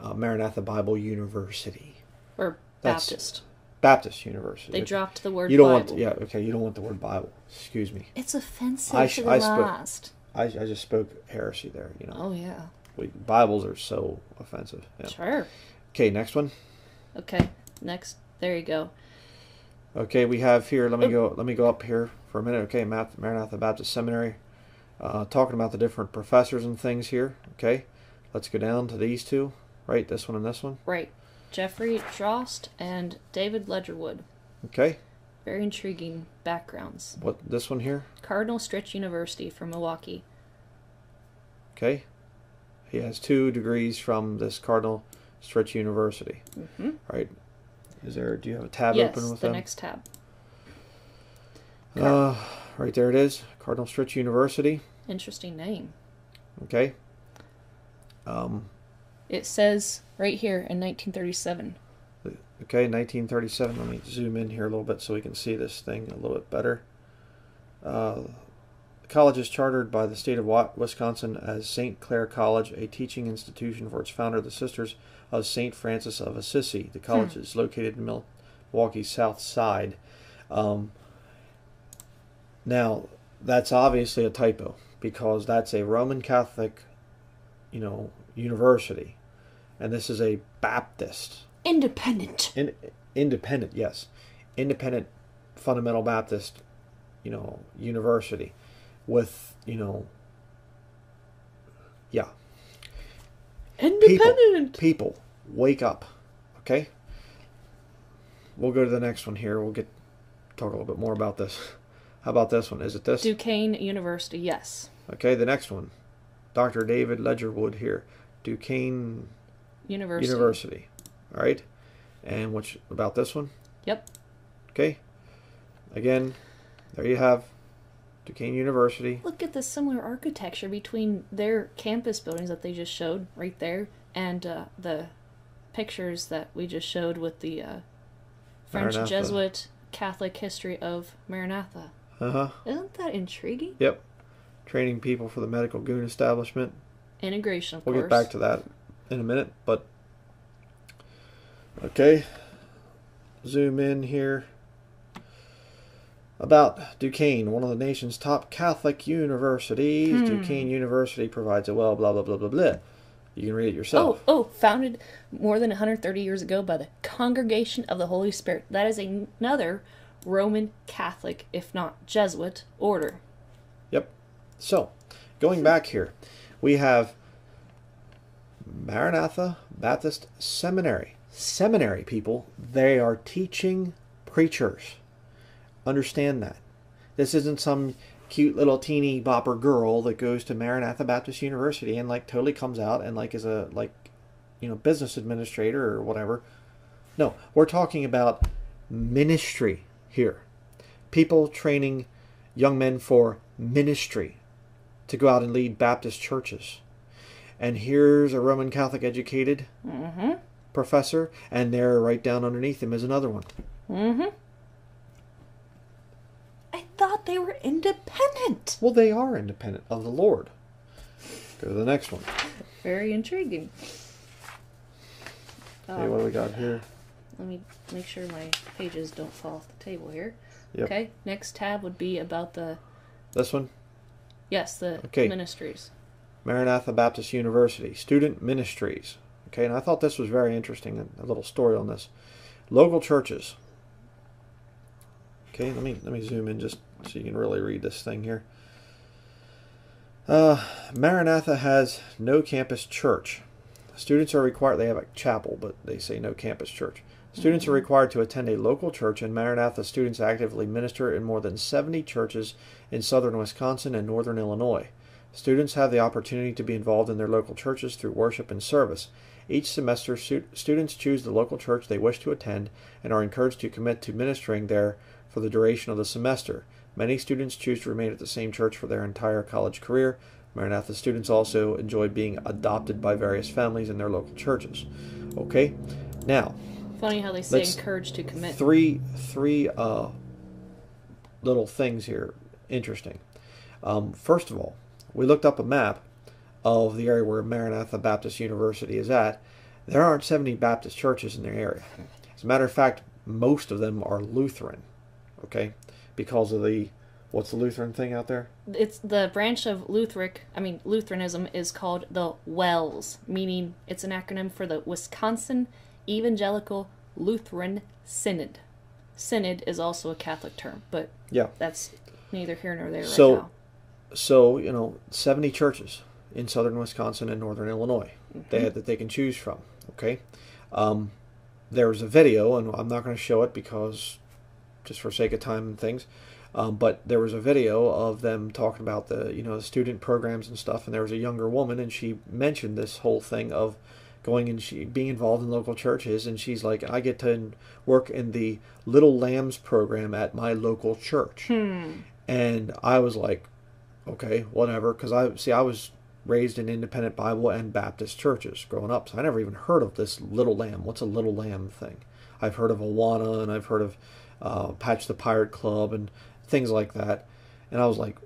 uh, Maranatha Bible University, or that's- Baptist. Baptist University. They dropped the word You don't Bible. want, yeah, okay. You don't want the word Bible. Excuse me. It's offensive I to the I spoke- I, I just spoke heresy there. You know, Oh yeah. we, Bibles are so offensive. Yeah. Sure. Okay, next one. Okay. Next. There you go. Okay, we have here. Let me go. Let me go up here for a minute. Okay, Math, Maranatha Baptist Seminary, uh, talking about the different professors and things here. Okay, let's go down to these two. Right, this one and this one. Right. Jeffrey Drost and David Ledgerwood. Okay, Very intriguing backgrounds. what this one here? Cardinal Stritch University from Milwaukee. Okay, he has two degrees from this Cardinal Stritch University. Mm-hmm. Right. Is there? Do you have a tab yes, open with the them? next tab. Uh, right there it is. Cardinal Stritch University. Interesting name. Okay. Um, It says right here in 1937. Okay, 1937. Let me zoom in here a little bit so we can see this thing a little bit better. Uh, the college is chartered by the state of Wisconsin as St. Clare College, a teaching institution for its founder, the Sisters of St. Francis of Assisi. The college is located in Milwaukee's south side. Um, now, that's obviously a typo because that's a Roman Catholic, you know, university, and this is a Baptist. Independent. In, independent, yes, independent fundamental Baptist, you know, university, with you know, yeah, Independent. people, wake up, okay. We'll go to the next one here. We'll get talk a little bit more about this. How about this one? Is it this? Duquesne University. Yes. Okay, the next one, Dr. David Ledgerwood here, Duquesne University. University. All right, and which about this one? Yep. Okay. Again, there you have Duquesne University. Look at the similar architecture between their campus buildings that they just showed right there and uh, the pictures that we just showed with the uh, French Maranatha. Jesuit Catholic history of Maranatha. Uh huh. Isn't that intriguing? Yep. Training people for the medical goon establishment. Integration, of We'll course. get back to that in a minute, but okay. Zoom in here. About Duquesne, one of the nation's top Catholic universities. Hmm. Duquesne University provides a well, blah blah blah blah blah. You can read it yourself. Oh, oh, founded more than 130 years ago by the Congregation of the Holy Spirit. That is another Roman Catholic, if not Jesuit, order. Yep. So, going back here, we have Maranatha Baptist Seminary. Seminary people, they are teaching preachers. Understand that. This isn't some cute little teeny bopper girl that goes to Maranatha Baptist University and like totally comes out and like is a like you know business administrator or whatever. No, we're talking about ministry here. People training young men for ministry to go out and lead Baptist churches. And here's a Roman Catholic educated Mm-hmm. professor, and there right down underneath him is another one. Mm-hmm. I thought they were independent. Well, they are independent of the Lord. Go to the next one. Very intriguing. Okay, what do we got here? Let me make sure my pages don't fall off the table here. Yep. Okay, next tab would be about the This one, yes, the Okay. ministries. Maranatha Baptist University, Student Ministries. Okay, and I thought this was very interesting, a little story on this. Local churches. Okay, let me let me zoom in just so you can really read this thing here. Uh, Maranatha has no campus church. Students are required, they have a chapel, but they say no campus church. Students are required to attend a local church, and Maranatha students actively minister in more than 70 churches in southern Wisconsin and northern Illinois. Students have the opportunity to be involved in their local churches through worship and service. Each semester, stu- students choose the local church they wish to attend and are encouraged to commit to ministering there for the duration of the semester. Many students choose to remain at the same church for their entire college career. Maranatha students also enjoy being adopted by various families in their local churches. Okay, now Funny how they say encouraged to commit. three three uh, little things here interesting. Um, first of all, we looked up a map of the area where Maranatha Baptist University is at. There aren't 70 Baptist churches in the area. As a matter of fact, most of them are Lutheran. Okay, because of the what's the Lutheran thing out there? It's the branch of Lutheric. I mean, Lutheranism is called the WELS, meaning it's an acronym for the Wisconsin Evangelical Lutheran Synod. Synod is also a Catholic term, but Yeah. that's neither here nor there So- right now. so you know 70 churches in southern wisconsin and northern illinois they had, that they can choose from okay um, there was a video and i'm not going to show it because just for sake of time and things um, but there was a video of them talking about the you know the student programs and stuff and there was a younger woman and she mentioned this whole thing of going and she being involved in local churches and she's like i get to work in the little lambs program at my local church Hmm. and I was like, okay, whatever, because I see I was raised in independent Bible and Baptist churches growing up, so I never even heard of this little lamb. What's a little lamb thing? I've heard of Awana and I've heard of uh, Patch the Pirate Club and things like that, and I was like,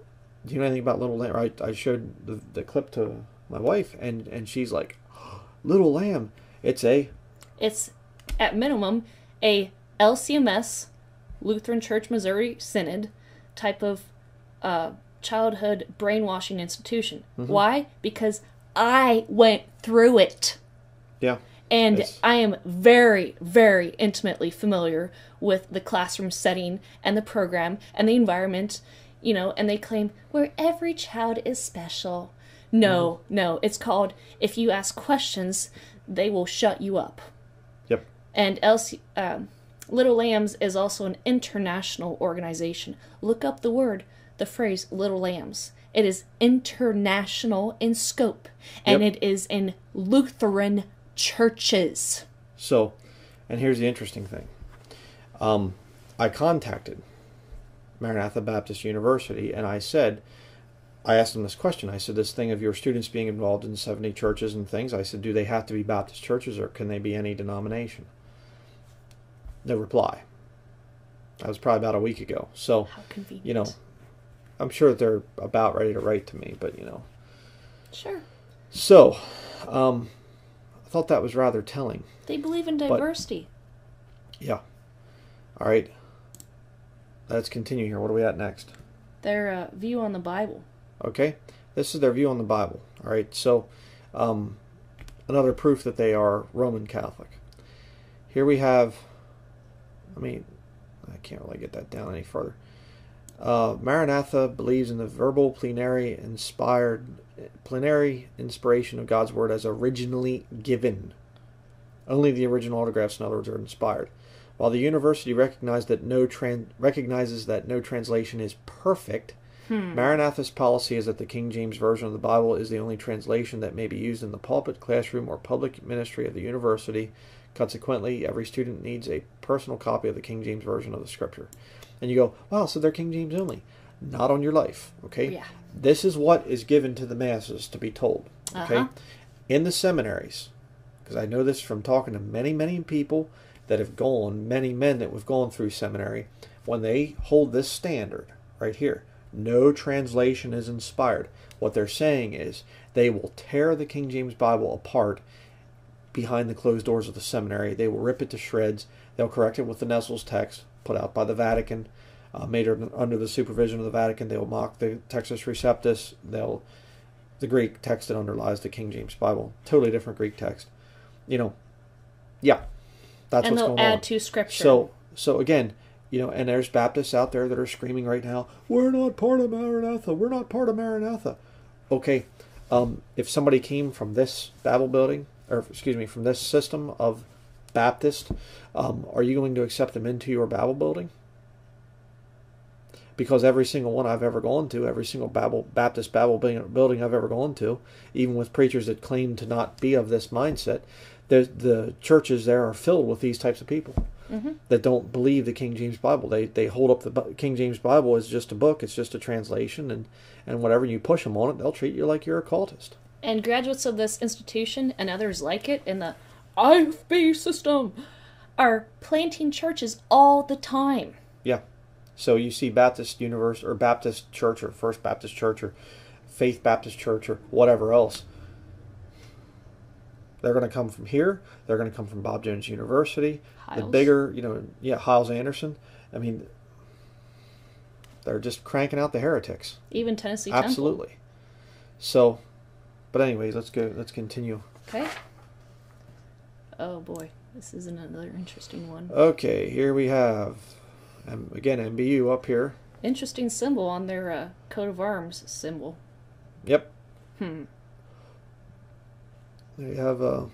do you know anything about little lamb? I, I showed the, the clip to my wife, and and she's like, little lamb, it's a It's at minimum a LCMS, Lutheran Church Missouri Synod, type of uh, childhood brainwashing institution. Why? Because I went through it. yeah. And It's- I am very, very intimately familiar with the classroom setting and the program and the environment, you know, and they claim where every child is special. No, no, it's called if you ask questions, they will shut you up. Yep. And LC, um, Little Lambs is also an international organization. Look up the word, the phrase Little Lambs. It is international in scope, and Yep. it is in Lutheran churches. So, and here's the interesting thing. Um, I contacted Maranatha Baptist University and I said, I asked them this question. I said, this thing of your students being involved in 70 churches and things, I said, do they have to be Baptist churches or can they be any denomination? No reply. That was probably about a week ago. So, How convenient. you know, I'm sure that they're about ready to write to me, but you know. Sure. So, um, I thought that was rather telling. They believe in diversity. Yeah. All right. Let's continue here. What are we at next? Their uh, view on the Bible. Okay. This is their view on the Bible. All right. So, um, another proof that they are Roman Catholic. Here we have. I mean, I can't really get that down any further. Uh, Maranatha believes in the verbal plenary inspired plenary inspiration of God's word as originally given. Only the original autographs, in other words, are inspired. While the university recognizes that no tran- recognizes that no translation is perfect, Hmm. Maranatha's policy is that the King James Version of the Bible is the only translation that may be used in the pulpit, classroom, or public ministry of the university. Consequently, every student needs a personal copy of the King James Version of the Scripture. And you go, wow, so they're King James only. Not on your life, okay? Yeah. This is what is given to the masses to be told, okay? Uh-huh. In the seminaries, because I know this from talking to many, many people that have gone, many men that have gone through seminary, when they hold this standard right here, no translation is inspired. What they're saying is they will tear the King James Bible apart behind the closed doors of the seminary. They will rip it to shreds. They'll correct it with the Nestle's text put out by the Vatican, uh, made under the supervision of the Vatican. They will mock the Textus Receptus. They'll the Greek text that underlies the King James Bible. Totally different Greek text. You know, yeah, that's and what's they'll going add on. to scripture. So, so again, you know, and there's Baptists out there that are screaming right now, "We're not part of Maranatha. We're not part of Maranatha." Okay, um, if somebody came from this Babel building, or excuse me, from this system of Baptist, um, are you going to accept them into your Babel building? Because every single one I've ever gone to, every single Babel, Baptist Babel building I've ever gone to, even with preachers that claim to not be of this mindset, the the churches there are filled with these types of people Mhm. that don't believe the King James Bible. They they hold up the King James Bible as just a book. It's just a translation, and and whatever you push them on it, they'll treat you like you're a cultist. And graduates of this institution and others like it in the IFB system are planting churches all the time. Yeah. So you see Baptist Universe or Baptist Church or First Baptist Church or Faith Baptist Church or whatever else. They're going to come from here. They're going to come from Bob Jones University. The bigger, you know, yeah, Hyles Anderson. I mean, they're just cranking out the heretics. Even Tennessee Temple. Absolutely. So, but anyways, let's go. Let's continue. Okay. Oh boy, this is another interesting one. Okay, here we have, um, again, MBU up here. Interesting symbol on their uh, coat of arms symbol. Yep, Hmm. They have uh,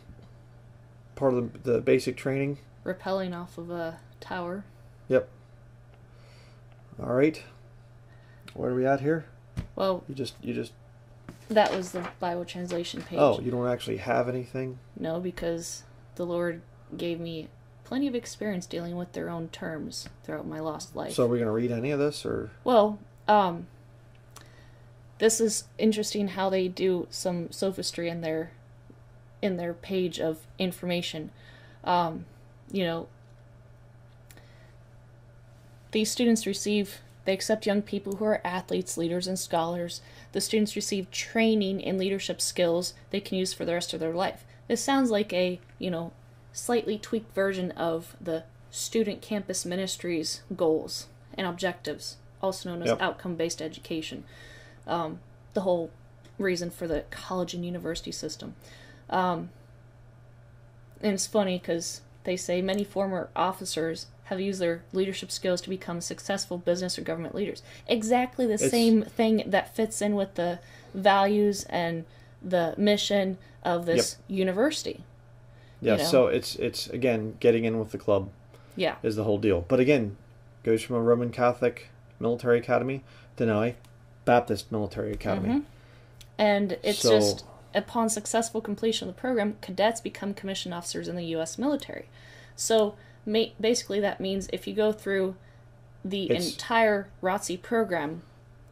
part of the, the basic training. Repelling off of a tower. Yep. All right. Where are we at here? Well, You just, you just. that was the Bible translation page. Oh, you don't actually have anything. No, because the Lord gave me plenty of experience dealing with their own terms throughout my lost life. So are we going to read any of this, or Well, um, this is interesting how they do some sophistry in their in their page of information. Um, you know, these students receive they accept young people who are athletes, leaders, and scholars. The students receive training in leadership skills they can use for the rest of their life. This sounds like a, you know, slightly tweaked version of the student campus ministries goals and objectives, also known as Yep. outcome based education. Um, the whole reason for the college and university system. Um, and it's funny because they say many former officers have used their leadership skills to become successful business or government leaders. Exactly the It's- same thing that fits in with the values and the mission of this university. yeah? know. So it's it's again getting in with the club Yeah. is the whole deal. But again, goes from a Roman Catholic military academy to now a Baptist military academy. Mhm. And it's So- just upon successful completion of the program, cadets become commissioned officers in the U.S. military. So ma- basically, that means if you go through the It's- entire ROTC program,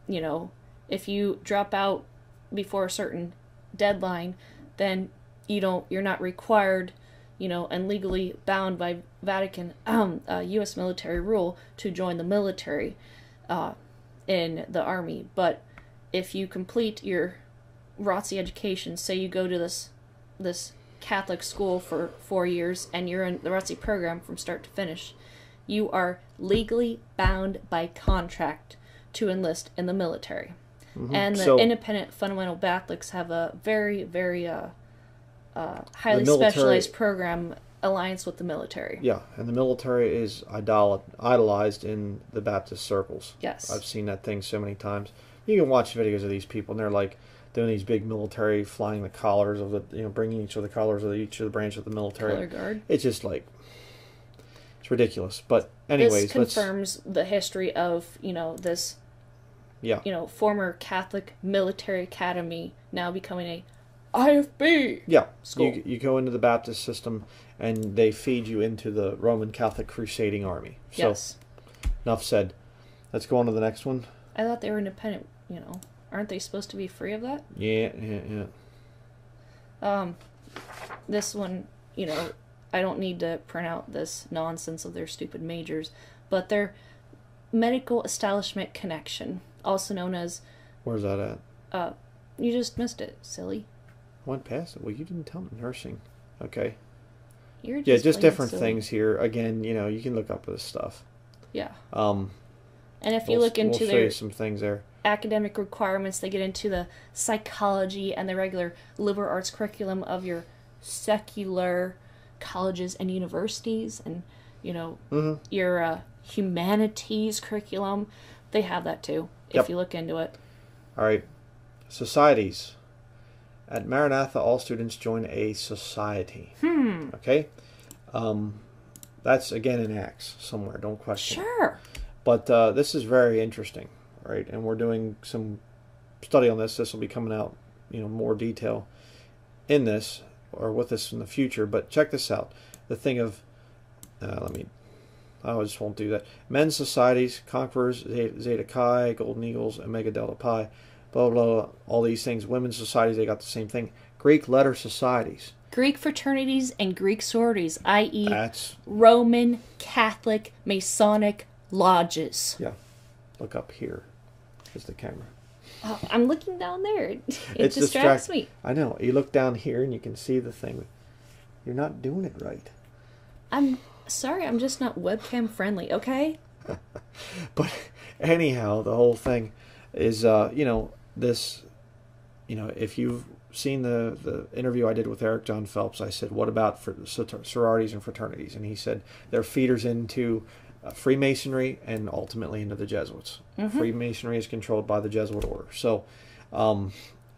you know, if you drop out before a certain deadline, then you don't, you're not required, you know, and legally bound by Vatican, um, uh, U.S. military rule to join the military, uh, in the army. But if you complete your ROTC education, say you go to this this Catholic school for four years and you're in the ROTC program from start to finish, you are legally bound by contract to enlist in the military. And the Mm-hmm. So- independent fundamental Catholics have a very, very uh, uh, highly military- specialized program alliance with the military. Yeah, and the military is idol- idolized in the Baptist circles. Yes. I've seen that thing so many times. You can watch videos of these people, and they're like doing these big military, flying the collars of the, you know, bringing each of the collars of each of the branch of the military. Color guard. It's just like, it's ridiculous. But anyways, this confirms the history of you know this yeah, you know former Catholic military academy now becoming a IFB. yeah. School. You you go into the Baptist system, and they feed you into the Roman Catholic crusading army. So yes, enough said. Let's go on to the next one. I thought they were independent. You know, aren't they supposed to be free of that? Yeah, yeah, yeah. Um, this one, you know, I don't need to print out this nonsense of their stupid majors, but their medical establishment connection, also known as, Where's that at? uh, you just missed it, silly. I went past it. Well, you didn't tell me nursing. Okay. You're just Yeah, just different silly. things here. Again, you know, you can look up this stuff. Yeah, Um, and if you we'll, look into we'll show their you some things there. Academic requirements, they get into the psychology and the regular liberal arts curriculum of your secular colleges and universities, and you know hmm your uh, humanities curriculum. They have that too. Yep. If you look into it, All right. Societies. At Maranatha, all students join a society. hmm, Okay. Um, that's again in Acts somewhere. Don't question. it. sure, But uh, this is very interesting, right? And we're doing some study on this. This will be coming out, you know, more detail in this or with this in the future. But check this out: the thing of, uh, let me, I just won't do that. Men's societies, Conquerors, Zeta, Zeta Chi, Golden Eagles, Omega Delta Pi, blah blah. blah all these things. Women's societies, they got the same thing. Greek letter societies. Greek fraternities and Greek sororities, i.e., That's Roman Catholic Masonic lodges. yeah. Look up here. Is the camera. Oh, I'm looking down there. It It's distracts distract- me. I know. You look down here and you can see the thing. You're not doing it right. I'm sorry, I'm just not webcam friendly. Okay. But anyhow, the whole thing is, uh, you know, this, you know, if you've seen the the interview I did with Eric John Phelps, I said, "What about for sororities and fraternities?" And he said they're feeders into uh, Freemasonry and ultimately into the Jesuits. Freemasonry is controlled by the Jesuit order, so um,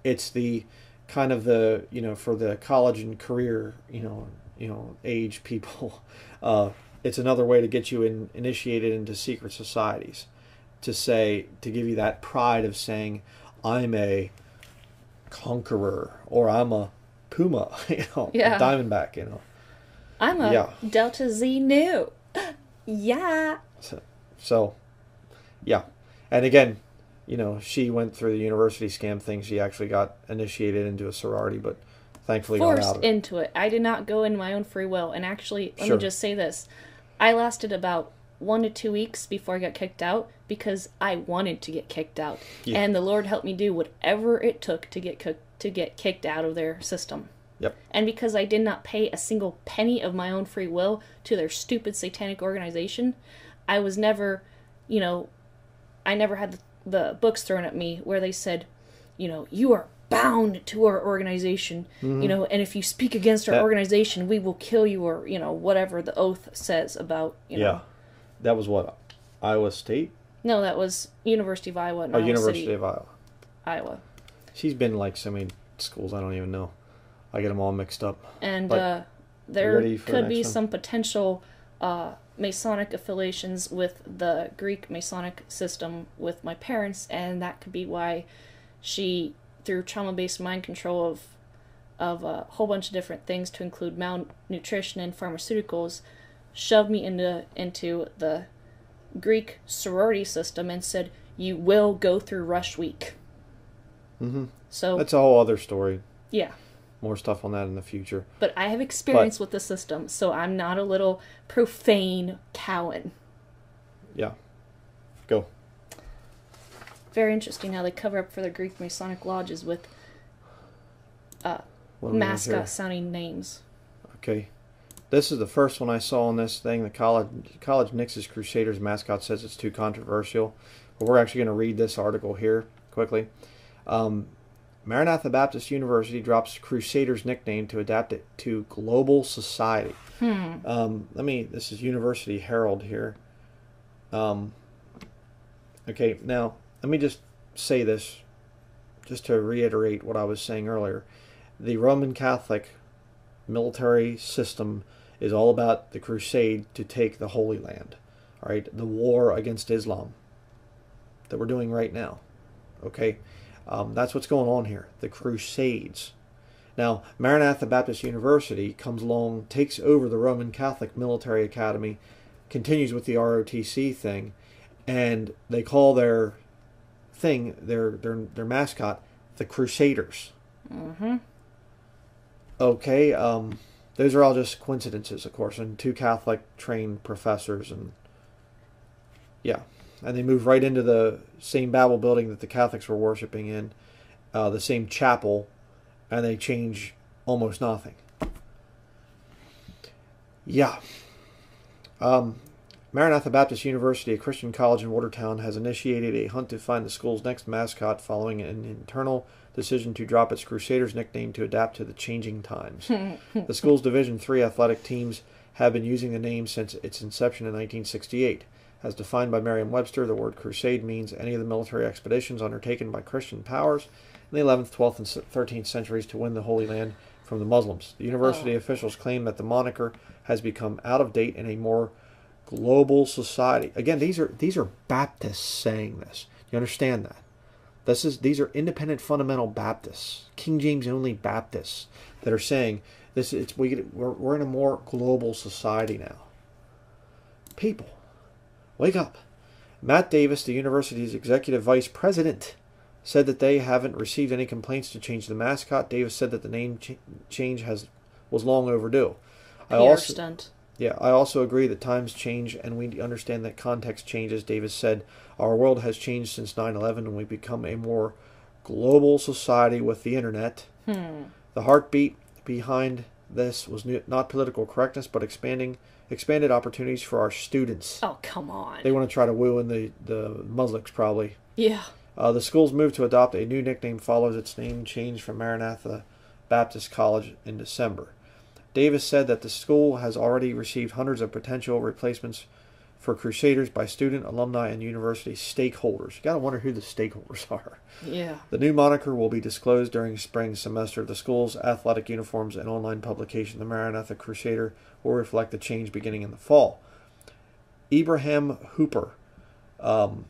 it's the kind of the you know for the college and career you know you know age people. Uh, it's another way to get you in, initiated into secret societies to say to give you that pride of saying i'm a conqueror or i'm a puma you know a Yeah. diamondback you know I'm a Yeah. Delta Z new. yeah. so, so yeah and again you know she went through the university scam thing she actually got initiated into a sorority but thankfully got out Forced it into it. I did not go in my own free will. And actually, let Sure. me just say this. I lasted about one to two weeks before I got kicked out because I wanted to get kicked out. Yeah. And the Lord helped me do whatever it took to get cook- to get kicked out of their system. Yep. And because I did not pay a single penny of my own free will to their stupid satanic organization, I was never, you know, I never had the, the books thrown at me where they said, you know, you are bound to our organization, mm-hmm. you know, and if you speak against our That- organization, we will kill you or, you know, whatever the oath says about, you know. yeah. That was what iowa state? No, that was University of Iowa, or Iowa oh, university City, of iowa. Iowa. she's been like so many schools i don't even know i get them all mixed up and But uh, there for the could be one? some potential uh, Masonic affiliations with the Greek Masonic system with my parents, and that could be why she, through trauma-based mind control of of a whole bunch of different things, to include malnutrition and pharmaceuticals, shoved me into into the Greek sorority system and said, "You will go through rush week." hmm So that's a whole other story yeah. More stuff on that in the future But I have experience with the system, so I'm not a little profane Cowan. yeah go Very interesting how they cover up for the Greek Masonic lodges with uh, What do we have here? mascot sounding names. Okay. This is the first one I saw on this thing. The college college Nix's Crusaders mascot says it's too controversial, but we're actually going to read this article here quickly. Um, Maranatha Baptist University drops Crusaders nickname to adapt it to Global Society. Um, let me. This is University Herald here. Um, okay, now let me just say this, just to reiterate what I was saying earlier. The Roman Catholic military system is all about the crusade to take the Holy Land. All right, the war against Islam that we're doing right now. Okay, um, that's what's going on here. The Crusades. Now, Maranatha Baptist University comes along, takes over the Roman Catholic Military Academy, continues with the ROTC thing, and they call their thing, their their their mascot, the Crusaders. Mm-hmm. Okay, um, those are all just coincidences, of course, and two Catholic trained professors, and yeah, and they move right into the same Babel building that the Catholics were worshiping in, uh, the same chapel, and they change almost nothing. Yeah. Um, Maranatha Baptist University, a Christian college in Watertown, has initiated a hunt to find the school's next mascot following an internal decision to drop its Crusaders nickname to adapt to the changing times. the school's Division III athletic teams have been using the name since its inception in 1968. As defined by Merriam Webster, the word crusade means any of the military expeditions undertaken by Christian powers in the 11th, 12th, and 13th centuries to win the Holy Land from the Muslims. The university Oh. officials claim that the moniker has become out of date in a more global society. Again, these are these are Baptists saying this. You understand that? This is these are independent fundamental Baptists, King James only Baptists that are saying this. It's we we're, we're in a more global society now. People, wake up! Matt Davis, the university's executive vice president, said that they haven't received any complaints to change the mascot. Davis said that the name ch- change has was long overdue. I PR also stunt. yeah, I also agree that times change and we understand that context changes. Davis said, Our world has changed since 9 11 and we've become a more global society with the internet. Hmm. The heartbeat behind this was not political correctness, but expanding expanded opportunities for our students. Oh come on. They want to try to woo in the, the Muslims, probably. yeah. Uh, the school's move to adopt a new nickname follows its name change from Maranatha Baptist College in December. Davis said that the school has already received hundreds of potential replacements for Crusaders by student, alumni, and university stakeholders. You gotta wonder who the stakeholders are. Yeah. The new moniker will be disclosed during spring semester. The school's athletic uniforms and online publication, the Maranatha Crusader, will reflect the change beginning in the fall. Ibrahim Hooper, um,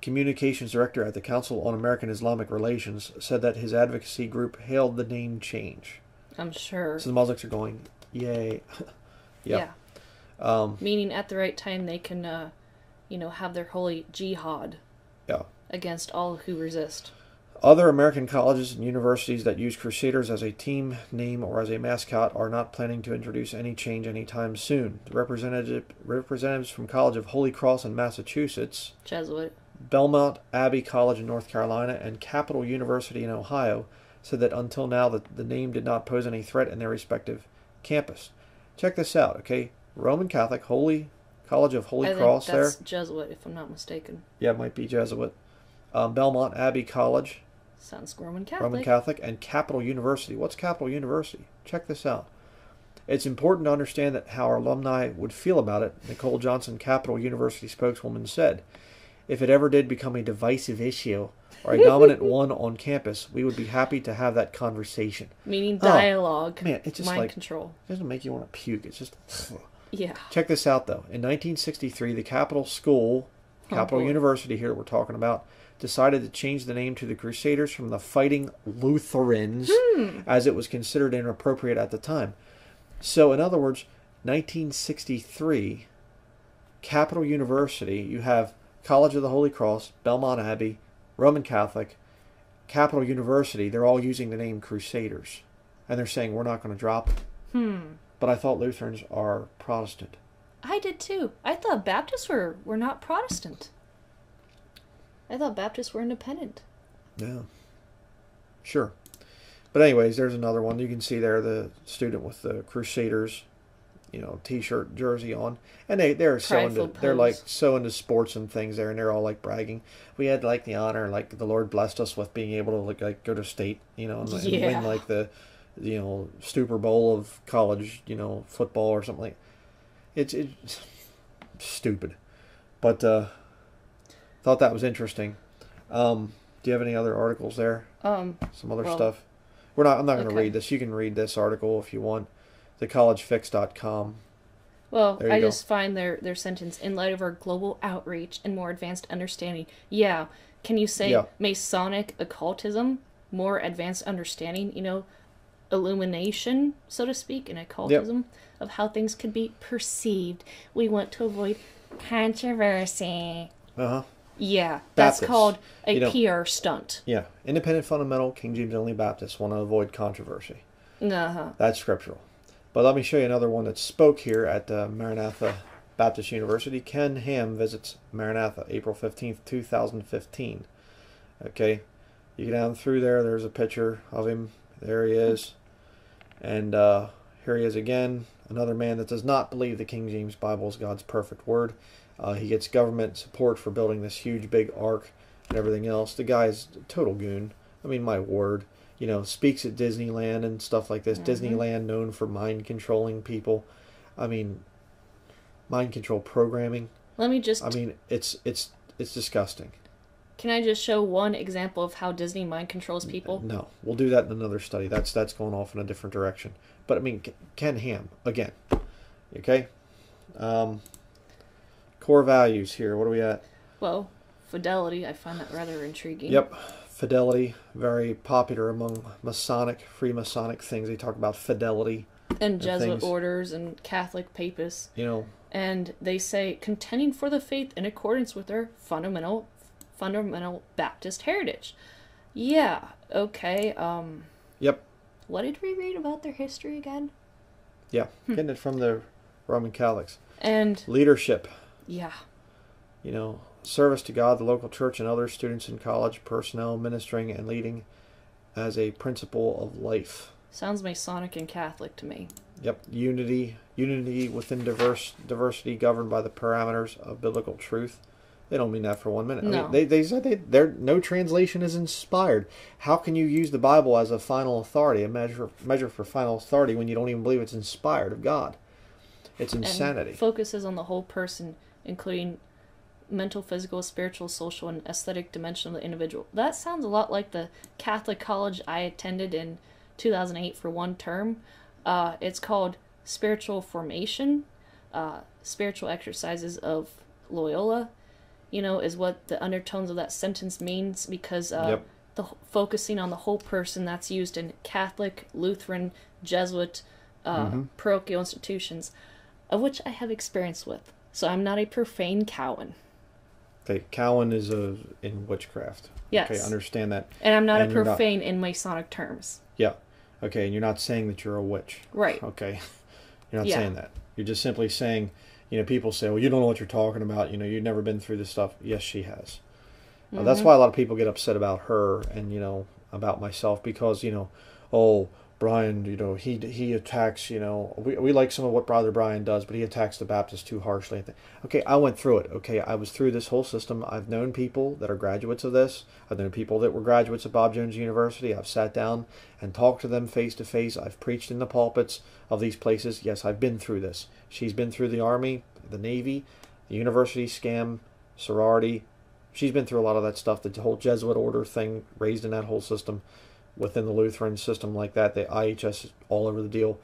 communications director at the Council on American Islamic Relations, said that his advocacy group hailed the name change. I'm sure. So the Muslims are going, yay. yeah. Um, Meaning at the right time they can, uh, you know, have their holy jihad yeah. against all who resist. Other American colleges and universities that use Crusaders as a team name or as a mascot are not planning to introduce any change anytime soon. The representative, representatives from College of Holy Cross in Massachusetts, Jesuit. Belmont Abbey College in North Carolina, and Capital University in Ohio said that until now the, the name did not pose any threat in their respective campus. Check this out, okay? Roman Catholic Holy College of Holy I think Cross there. Jesuit, if I'm not mistaken. Yeah, it might be Jesuit. Um, Belmont Abbey College Sounds Roman Catholic. Roman Catholic, and Capital University. What's Capital University? Check this out. It's important to understand that how our alumni would feel about it. Nicole Johnson, Capital University spokeswoman, said, "If it ever did become a divisive issue or a dominant one on campus, we would be happy to have that conversation." Meaning Oh, dialogue. man, it's just mind like- control. It doesn't make you want to puke. It's just. Yeah. Check this out, though. In 1963, the Capital School, Oh, Capital boy. University here we're talking about, decided to change the name to the Crusaders from the Fighting Lutherans, Hmm. as it was considered inappropriate at the time. So, in other words, 1963, Capital University, you have College of the Holy Cross, Belmont Abbey, Roman Catholic, Capital University, they're all using the name Crusaders. And they're saying, we're not going to drop it. Hmm. But I thought Lutherans are Protestant. I did too. I thought Baptists were, were not Protestant. I thought Baptists were independent. Yeah. Sure. But anyways, there's another one. You can see there the student with the Crusaders you know t-shirt jersey on, and they they're so into they're like so into sports and things there, and they're all like bragging. We had like the honor, like the Lord blessed us with being able to like, like go to state, you know, and, and win like the you know Super Bowl of college, you know, football or something like. It's it's stupid, but uh, thought that was interesting. Um, do you have any other articles there? Um, Some other Well, stuff. We're not. I'm not going to okay. read this. You can read this article if you want. TheCollegeFix.com. well, I go. just find their their sentence in light of our global outreach and more advanced understanding. Yeah, can you say Yeah. Masonic occultism, more advanced understanding? You know, illumination, so to speak, and occultism of how things could be perceived. We want to avoid controversy. Uh huh. Yeah, that's Baptists. called a You know- PR stunt. Yeah. Independent fundamental King James only Baptists want to avoid controversy. Uh huh. That's scriptural. But let me show you another one that spoke here at uh, Maranatha Baptist University. Ken Ham visits Maranatha April 15th, 2015. Okay. You get down through there, there's a picture of him. There he is. And uh, here he is again, another man that does not believe the King James Bible is God's perfect word. Uh, he gets government support for building this huge big ark and everything else. The guy's a total goon. I mean, my word. You know, speaks at Disneyland and stuff like this. Disneyland known for mind controlling people. I mean, mind control programming. Let me just I mean, it's it's it's disgusting. Can I just show one example of how Disney mind controls people? No, we'll do that in another study. That's that's going off in a different direction. But I mean, Ken Ham again. Okay. Um, core values here. What are we at? Well, fidelity, I find that rather intriguing. Yep. Fidelity, very popular among Masonic, Freemasonic things. They talk about fidelity. And Jesuit things. orders and Catholic papists. You know, And they say contending for the faith in accordance with their fundamental fundamental Baptist heritage. Yeah, okay. Um yep, what did we read about their history again? yeah, Hmm. getting it from the Roman Catholics. And Leadership, yeah, you know, service to God, the local church, and other students in college, personnel, ministering and leading as a principle of life. sounds Masonic and Catholic to me. Yep, unity, unity within diverse diversity governed by the parameters of biblical truth. They don't mean that for one minute. I No. mean, they, they said they, there no translation is inspired. How can you use the Bible as a final authority, a measure measure for final authority, when you don't even believe it's inspired of God? It's And insanity. focuses on the whole person, including mental, physical, spiritual, social, and aesthetic dimension of the individual. That sounds a lot like the Catholic college I attended in 2008 for one term. Uh, it's called Spiritual Formation, uh, Spiritual Exercises of Loyola. You know, is what the undertones of that sentence means because uh, Yep. the focusing on the whole person that's used in Catholic, Lutheran, Jesuit, uh, Mm-hmm. parochial institutions, of which I have experience with. So I'm not a profane Cowan, okay, Cowan is a in witchcraft. Yes. Okay, understand that. and I'm not And a you're not- profane in Masonic terms. Yeah. Okay, and you're not saying that you're a witch. Right. Okay. You're not Yeah. saying that. You're just simply saying, you know, people say, well, you don't know what you're talking about. You know, you've never been through this stuff. Yes, she has. Uh, that's Mm-hmm. why a lot of people get upset about her and, you know, about myself because, you know, oh, Bryan, you know, he he attacks, you know, we, we like some of what Brother Bryan does, but he attacks the Baptists too harshly. Okay, I went through it. Okay, I was through this whole system. I've known people that are graduates of this. I've known people that were graduates of Bob Jones University. I've sat down and talked to them face to face. I've preached in the pulpits of these places. Yes, I've been through this. She's been through the Army, the Navy, the university scam, sorority. She's been through a lot of that stuff. The whole Jesuit order thing raised in that whole system within the Lutheran system like that. The IHS all over the deal,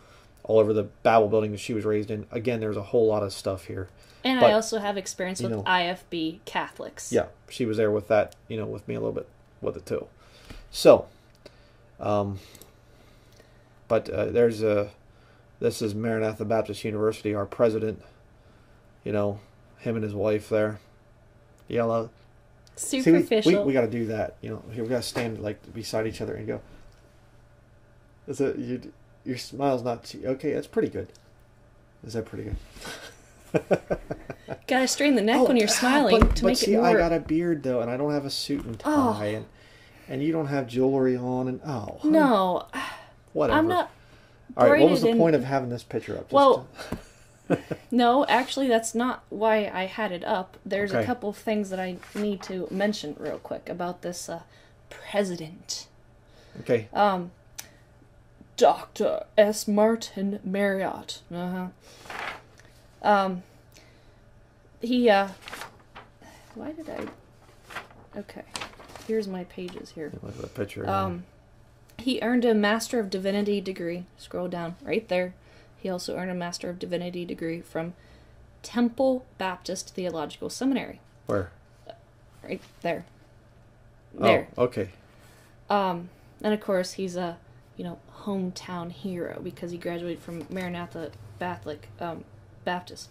all over the Babel building that she was raised in. Again, there's a whole lot of stuff here. And But, I also have experience with know- IFB Catholics. Yeah, she was there with that, you know, with me a little bit with it too. So, um, but uh, there's a, this is Maranatha Baptist University, our president, you know, him and his wife there. Yellow. See, we, Superficial. we, we got to do that. You know, here we got to stand like beside each other and go. Is it you? Your smile's not too, okay. That's pretty good. Is that pretty good? Gotta strain the neck when you're ah, smiling but, to but make see, it more. I got a beard though, and I don't have a suit and tie, Oh. and and you don't have jewelry on, and oh, No, whatever. I'm not. All right, what was the in- point of having this picture up? Just Well, to- No, actually, that's not why I had it up. There's a couple of things that I need to mention real quick about this uh, president. Okay. Um, Dr. S. Martin Marriott. Uh huh. Um, he, uh, why did I? Okay, here's my pages here. Look at the picture. Um, he earned a Master of Divinity degree. Scroll down right there. He also earned a Master of Divinity degree from Temple Baptist Theological Seminary. Where? Right there. There. Oh, okay. Um, and of course, he's a you know hometown hero because he graduated from Maranatha Catholic um, Baptist.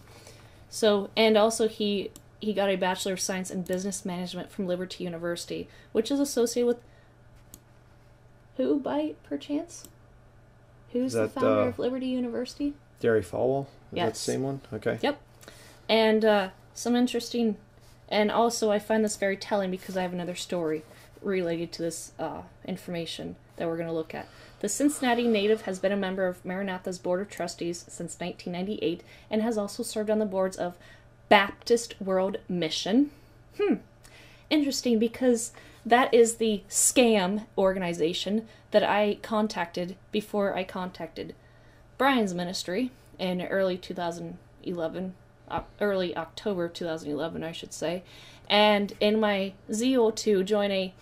So, and also he he got a Bachelor of Science in Business Management from Liberty University, which is associated with who by perchance? Who's the founder uh, of Liberty University? Jerry Falwell. Is that the same one? Okay. Yep. And uh, some interesting, and also I find this very telling because I have another story related to this uh, information that we're going to look at. The Cincinnati native has been a member of Maranatha's Board of Trustees since 1998 and has also served on the boards of Baptist World Mission. Hmm. Interesting because that is the scam organization that I contacted before I contacted Bryan's ministry in early 2011, uh, early October 2011, I should say. And in my zeal to join a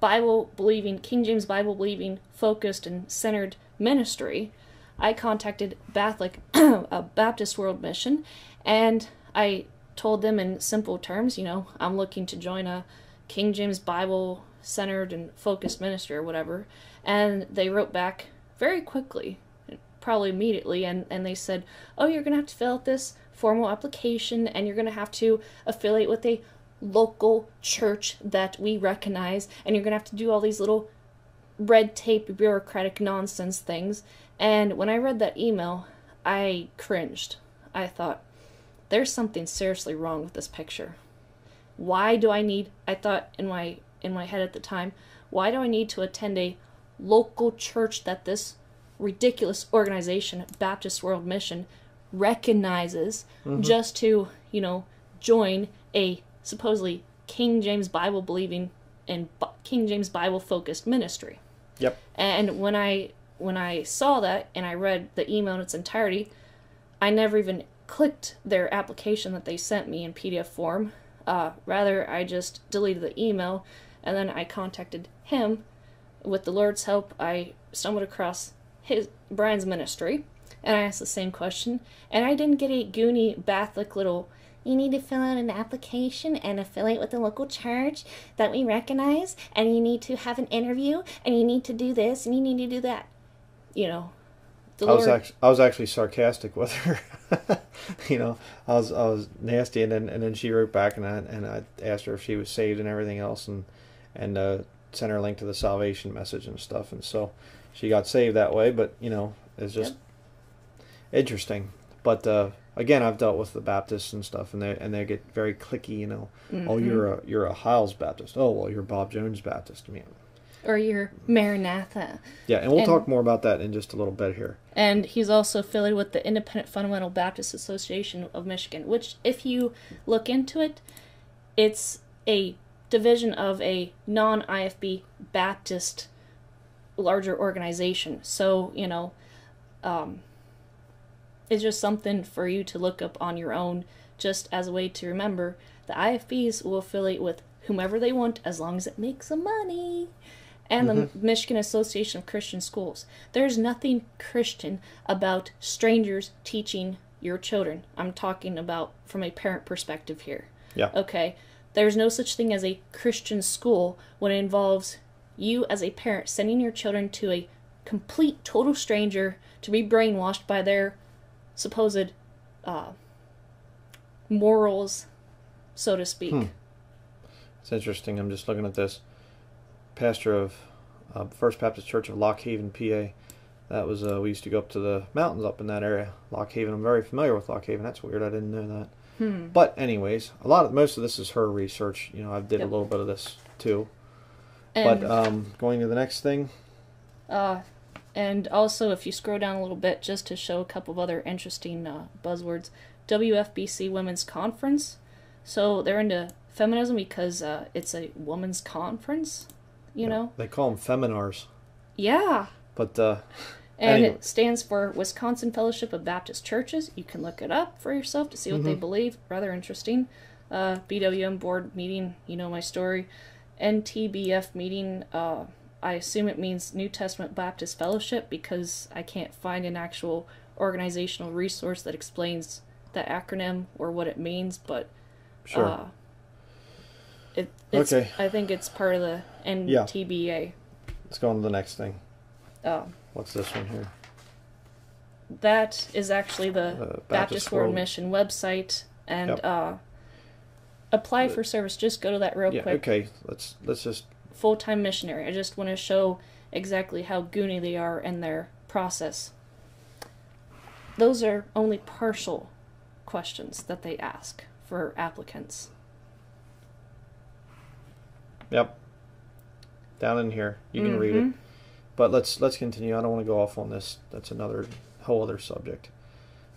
Bible believing, King James Bible believing, focused and centered ministry, I contacted Catholic, a Baptist World Mission, and I told them in simple terms, you know, I'm looking to join a King James Bible centered and focused ministry or whatever. And they wrote back very quickly, probably immediately, and, and they said, Oh, you're going to have to fill out this formal application and you're going to have to affiliate with a local church that we recognize, and you're going to have to do all these little red tape bureaucratic nonsense things. And when I read that email, I cringed. I thought, there's something seriously wrong with this picture. Why do I need I thought in my in my head at the time, why do I need to attend a local church that this ridiculous organization, Baptist World Mission, recognizes just to, you know, join a supposedly King James Bible believing and King James Bible focused ministry. Yep. And when I when I saw that and I read the email in its entirety, I never even clicked their application that they sent me in PDF form. Uh, rather, I just deleted the email and then I contacted him. With the Lord's help, I stumbled across his Bryan's ministry and I asked the same question. And I didn't get a goony Catholic little. You need to fill out an application and affiliate with the local church that we recognize, and you need to have an interview, and you need to do this, and you need to do that. You know, the I was actually I was actually sarcastic with her. you know, I was I was nasty, and then and then she wrote back, and I and I asked her if she was saved and everything else, and and uh, sent her a link to the salvation message and stuff, and so she got saved that way. But you know, it's just interesting. But uh, again, I've dealt with the Baptists and stuff, and they and they get very clicky. You know, oh you're a you're a Hyles Baptist. Oh well, you're Bob Jones Baptist. I mean, or your Maranatha. yeah, and we'll And- talk more about that in just a little bit here. And he's also affiliated with the Independent Fundamental Baptist Association of Michigan, which, if you look into it, it's a division of a non IFB Baptist larger organization. So, you know, um, it's just something for you to look up on your own, just as a way to remember the IFBs will affiliate with whomever they want as long as it makes them money. And the Michigan Association of Christian Schools. There's nothing Christian about strangers teaching your children. I'm talking about from a parent perspective here. Yeah. Okay. There's no such thing as a Christian school when it involves you as a parent sending your children to a complete total stranger to be brainwashed by their supposed uh, morals, so to speak. Hmm. It's interesting. I'm just looking at this. Pastor of uh, First Baptist Church of Lock Haven, PA. That was uh, we used to go up to the mountains up in that area, Lock Haven. I'm very familiar with Lock Haven. That's weird. I didn't know that. Hmm. But anyways, a lot of most of this is her research. You know, I've did Yep. a little bit of this too. And, but um, going to the next thing. uh, And also, if you scroll down a little bit, just to show a couple of other interesting uh, buzzwords, WFBC Women's Conference. So they're into feminism because uh, it's a women's conference, you know? They call them feminars, Yeah. but uh, And Anyway. it stands for Wisconsin Fellowship of Baptist Churches. You can look it up for yourself to see what they believe. Rather interesting. Uh, BWM board meeting, you know my story. NTBF meeting, uh, I assume it means New Testament Baptist Fellowship because I can't find an actual organizational resource that explains the acronym or what it means, but sure. uh, it, it's, Okay. I think it's part of the NTBA. Let's go on to the next thing. Uh, What's this one here? that is actually the Uh, Baptist, Baptist World World. Mission website and Yep. uh, apply for service. Just go to that real yeah. quick. Okay. Let's let's just Full time missionary. I just want to show exactly how goony they are in their process. Those are only partial questions that they ask for applicants. Yep. Down in here, you can read it. But let's let's continue. I don't want to go off on this. That's another whole other subject.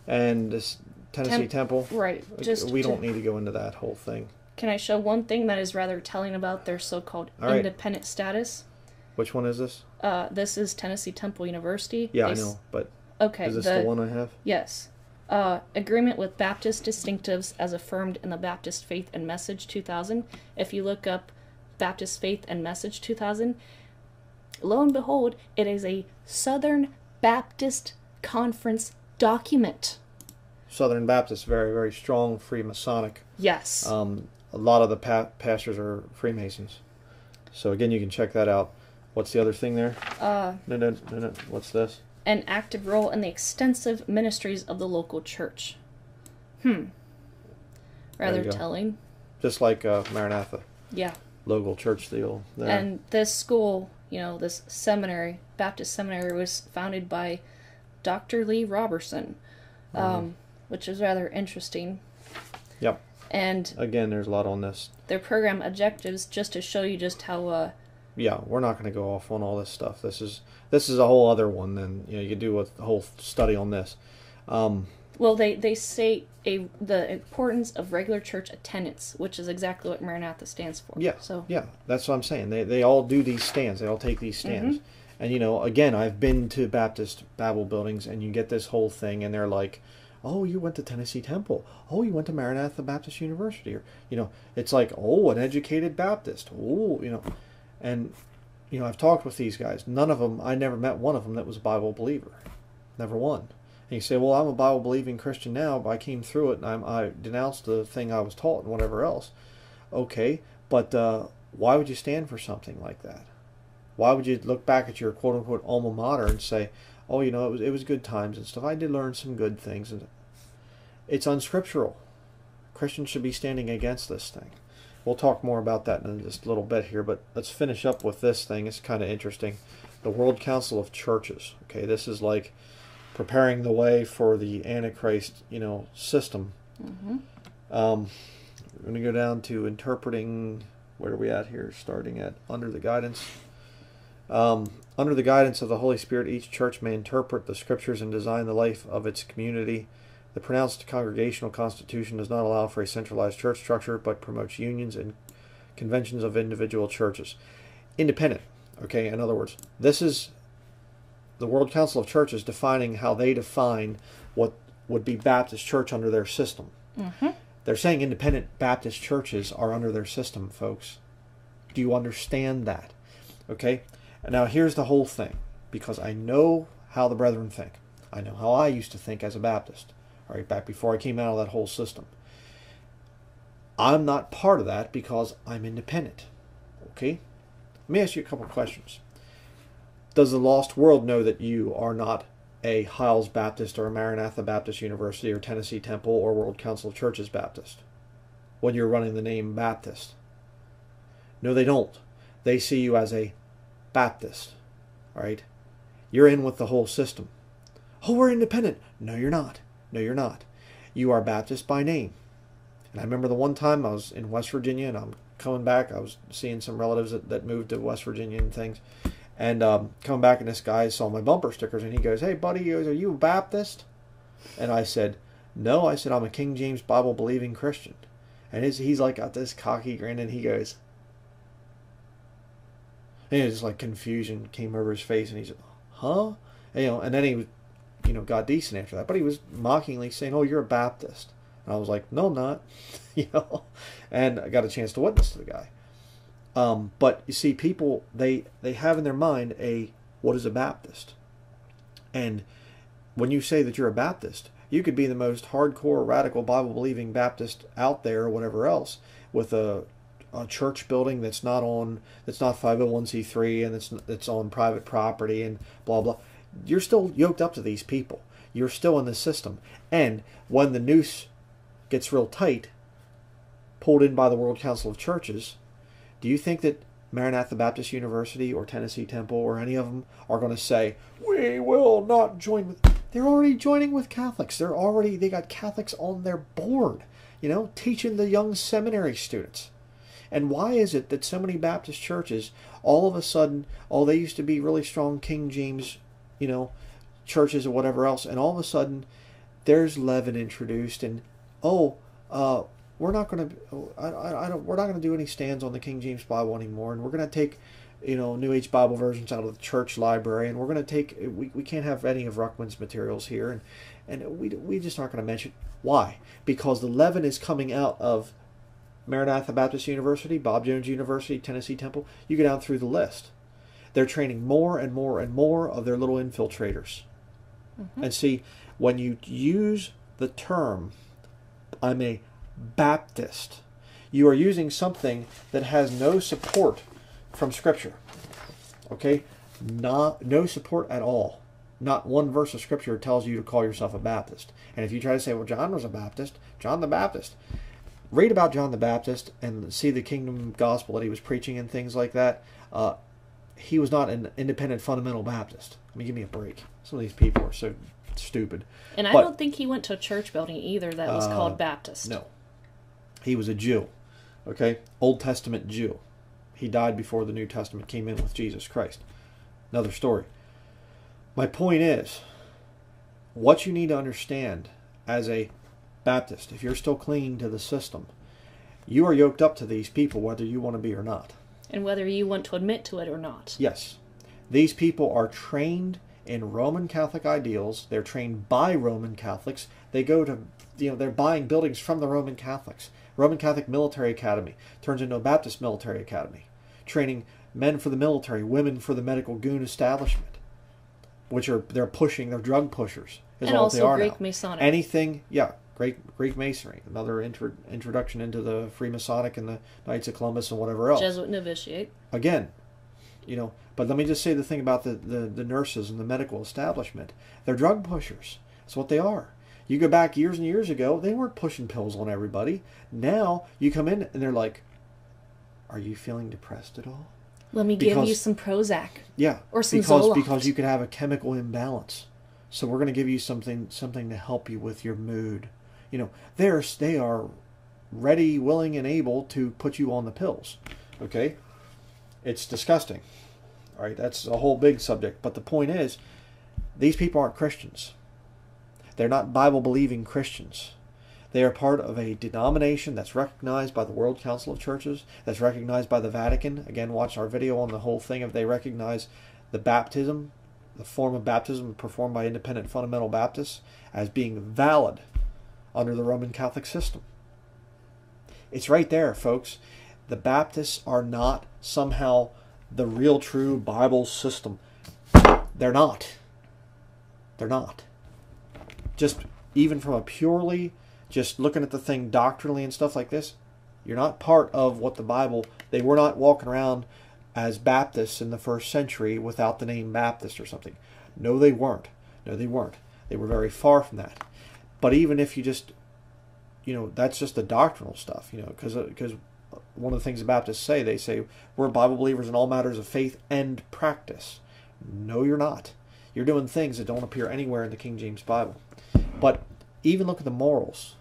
And this Tennessee Temp- Temple. Right. Just we to- don't need to go into that whole thing. Can I show one thing that is rather telling about their so-called All right. independent status? Which one is this? Uh, this is Tennessee Temple University. Yeah, They I know. But Okay. is this the, one I have? Yes. Uh, agreement with Baptist distinctives as affirmed in the Baptist Faith and Message 2000. If you look up Baptist Faith and Message 2000, lo and behold, it is a Southern Baptist Conference document. Southern Baptist, very very strong Freemasonic. Yes. Um, a lot of the pa- pastors are Freemasons. So again, you can check that out. What's the other thing there? uh, No, no, no, no. What's this? an active role in the extensive ministries of the local church. Hmm. Rather telling. Just like uh, Maranatha, Yeah. local church deal there. And this school, you know, this seminary, Baptist seminary, was founded by Dr. Lee Roberson, um, which is rather interesting. Yep. And Again, there's a lot on this. their program objectives, just to show you just how, uh, Yeah, we're not going to go off on all this stuff. This is this is a whole other one. Then you know you could do a whole study on this. Um, well, they, they say a the importance of regular church attendance, which is exactly what Maranatha stands for. Yeah. So Yeah, that's what I'm saying. They they all do these stands. They all take these stands. Mm-hmm. And you know, again, I've been to Baptist Babel buildings, and you get this whole thing, and they're like, "Oh, you went to Tennessee Temple. Oh, you went to Maranatha Baptist University." Or you know, it's like, "Oh, an educated Baptist." Oh, you know, and you know, I've talked with these guys. None of them. I never met one of them that was a Bible believer. Never one. And you say, "Well, I'm a Bible believing Christian now, but I came through it, and I'm, I denounced the thing I was taught and whatever else." Okay, but uh, why would you stand for something like that? Why would you look back at your quote unquote alma mater and say, "Oh, you know, it was it was good times and stuff. I did learn some good things." And it's unscriptural. Christians should be standing against this thing. We'll talk more about that in just a little bit here, but let's finish up with this thing. It's kind of interesting. The World Council of Churches. Okay, this is like preparing the way for the Antichrist, you know, system. Um, we're going to go down to interpreting. Where are we at here? Starting at under the guidance. Um, under the guidance of the Holy Spirit, each church may interpret the scriptures and design the life of its community. The pronounced congregational constitution does not allow for a centralized church structure, but promotes unions and conventions of individual churches. Independent. Okay, in other words, this is the World Council of Churches defining how they define what would be Baptist church under their system. Mm-hmm. They're saying independent Baptist churches are under their system, folks. Do you understand that? Okay? And now here's the whole thing because I know how the brethren think. I know how I used to think as a Baptist, all right, back before I came out of that whole system. I'm not part of that because I'm independent. Okay? Let me ask you a couple of questions. Does the lost world know that you are not a Hyles Baptist or a Maranatha Baptist University or Tennessee Temple or World Council of Churches Baptist when you're running the name Baptist? No, they don't. They see you as a Baptist. All right? You're in with the whole system. Oh, we're independent. No, you're not. No, you're not. You are Baptist by name. And I remember the one time I was in West Virginia and I'm coming back. I was seeing some relatives that, that moved to West Virginia and things. And um, coming back, and this guy saw my bumper stickers, and he goes, "Hey, buddy, are you a Baptist?" And I said, "No." I said, "I'm a King James Bible believing Christian." And his, he's like got this cocky grin, and he goes, and it's like confusion came over his face, and he's, "Huh?" And, you know, and then he, you know, got decent after that. But he was mockingly saying, "Oh, you're a Baptist." And I was like, "No, I'm not," you know. And I got a chance to witness to the guy. Um, but you see, people they they have in their mind a what is a Baptist, and when you say that you're a Baptist, you could be the most hardcore radical Bible believing Baptist out there or whatever else with a a church building that's not on that's not 501c3 and it's it's on private property and blah blah. You're still yoked up to these people. You're still in the system. And when the noose gets real tight pulled in by the World Council of Churches do you think that Maranatha Baptist University or Tennessee Temple or any of them are going to say we will not join with they're already joining with Catholics. They're already they got Catholics on their board you know teaching the young seminary students. And why is it that so many Baptist churches, all of a sudden, oh, they used to be really strong King James, you know, churches or whatever else, and all of a sudden, there's leaven introduced, and oh, uh, we're not going to, I, I, I don't, we're not going to do any stands on the King James Bible anymore, and we're going to take, you know, New Age Bible versions out of the church library, and we're going to take, we, we can't have any of Ruckman's materials here, and and we, we just aren't going to mention why because the leaven is coming out of Maranatha Baptist University, Bob Jones University, Tennessee Temple, you go down through the list. They're training more and more and more of their little infiltrators. Mm-hmm. And see, when you use the term, I'm a Baptist, you are using something that has no support from Scripture. Okay? Not, no support at all. Not one verse of Scripture tells you to call yourself a Baptist. And if you try to say, well, John was a Baptist, John the Baptist, read about John the Baptist and see the kingdom gospel that he was preaching and things like that. Uh, he was not an independent fundamental Baptist. I mean, give me a break. Some of these people are so stupid. And I don't think he went to a church building either that was uh, called Baptist. No. He was a Jew. Okay? Old Testament Jew. He died before the New Testament came in with Jesus Christ. Another story. My point is, what you need to understand as a Baptist, if you're still clinging to the system, you are yoked up to these people whether you want to be or not. And whether you want to admit to it or not. Yes. These people are trained in Roman Catholic ideals. They're trained by Roman Catholics. They go to, you know, they're buying buildings from the Roman Catholics. Roman Catholic Military Academy turns into a Baptist Military Academy, training men for the military, women for the medical goon establishment, which are they're pushing, they're drug pushers. and also Greek now. Masonic. Anything, yeah, Great Greek Masonry, another intro, introduction into the Freemasonic and the Knights of Columbus and whatever else. Jesuit novitiate. Again, you know, but let me just say the thing about the, the, the nurses and the medical establishment. They're drug pushers. That's what they are. You go back years and years ago, they weren't pushing pills on everybody. Now you come in and they're like, Are you feeling depressed at all? Let me because, give you some Prozac. Yeah. Or some because, Zoloft. Because you could have a chemical imbalance. So we're going to give you something something to help you with your mood you know, they're, they are ready, willing, and able to put you on the pills. Okay? It's disgusting. All right, that's a whole big subject. But the point is, these people aren't Christians. They're not Bible believing Christians. They are part of a denomination that's recognized by the World Council of Churches, that's recognized by the Vatican. Again, watch our video on the whole thing if they recognize the baptism, the form of baptism performed by independent fundamental Baptists, as being valid under the Roman Catholic system. It's right there, folks. The Baptists are not somehow the real true Bible system. They're not. They're not. Just even from a purely just looking at the thing doctrinally and stuff like this, you're not part of what the Bible, they were not walking around as Baptists in the first century without the name Baptist or something. No, they weren't. No, they weren't. They were very far from that. But even if you just, you know, that's just the doctrinal stuff, you know, because because uh, one of the things the Baptists say, they say we're Bible believers in all matters of faith and practice. No, you're not. You're doing things that don't appear anywhere in the King James Bible. But even look at the morals.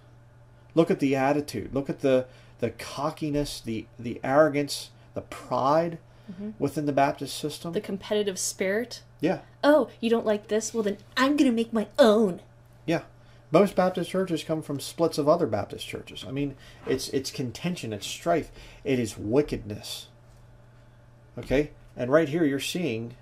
Look at the attitude. Look at the the cockiness, the the arrogance, the pride mm-hmm. within the Baptist system. The competitive spirit. yeah, Oh, you don't like this? Well, then I'm gonna make my own. yeah. Most Baptist churches come from splits of other Baptist churches. I mean, it's it's contention, it's strife, it is wickedness. Okay, and right here you're seeing,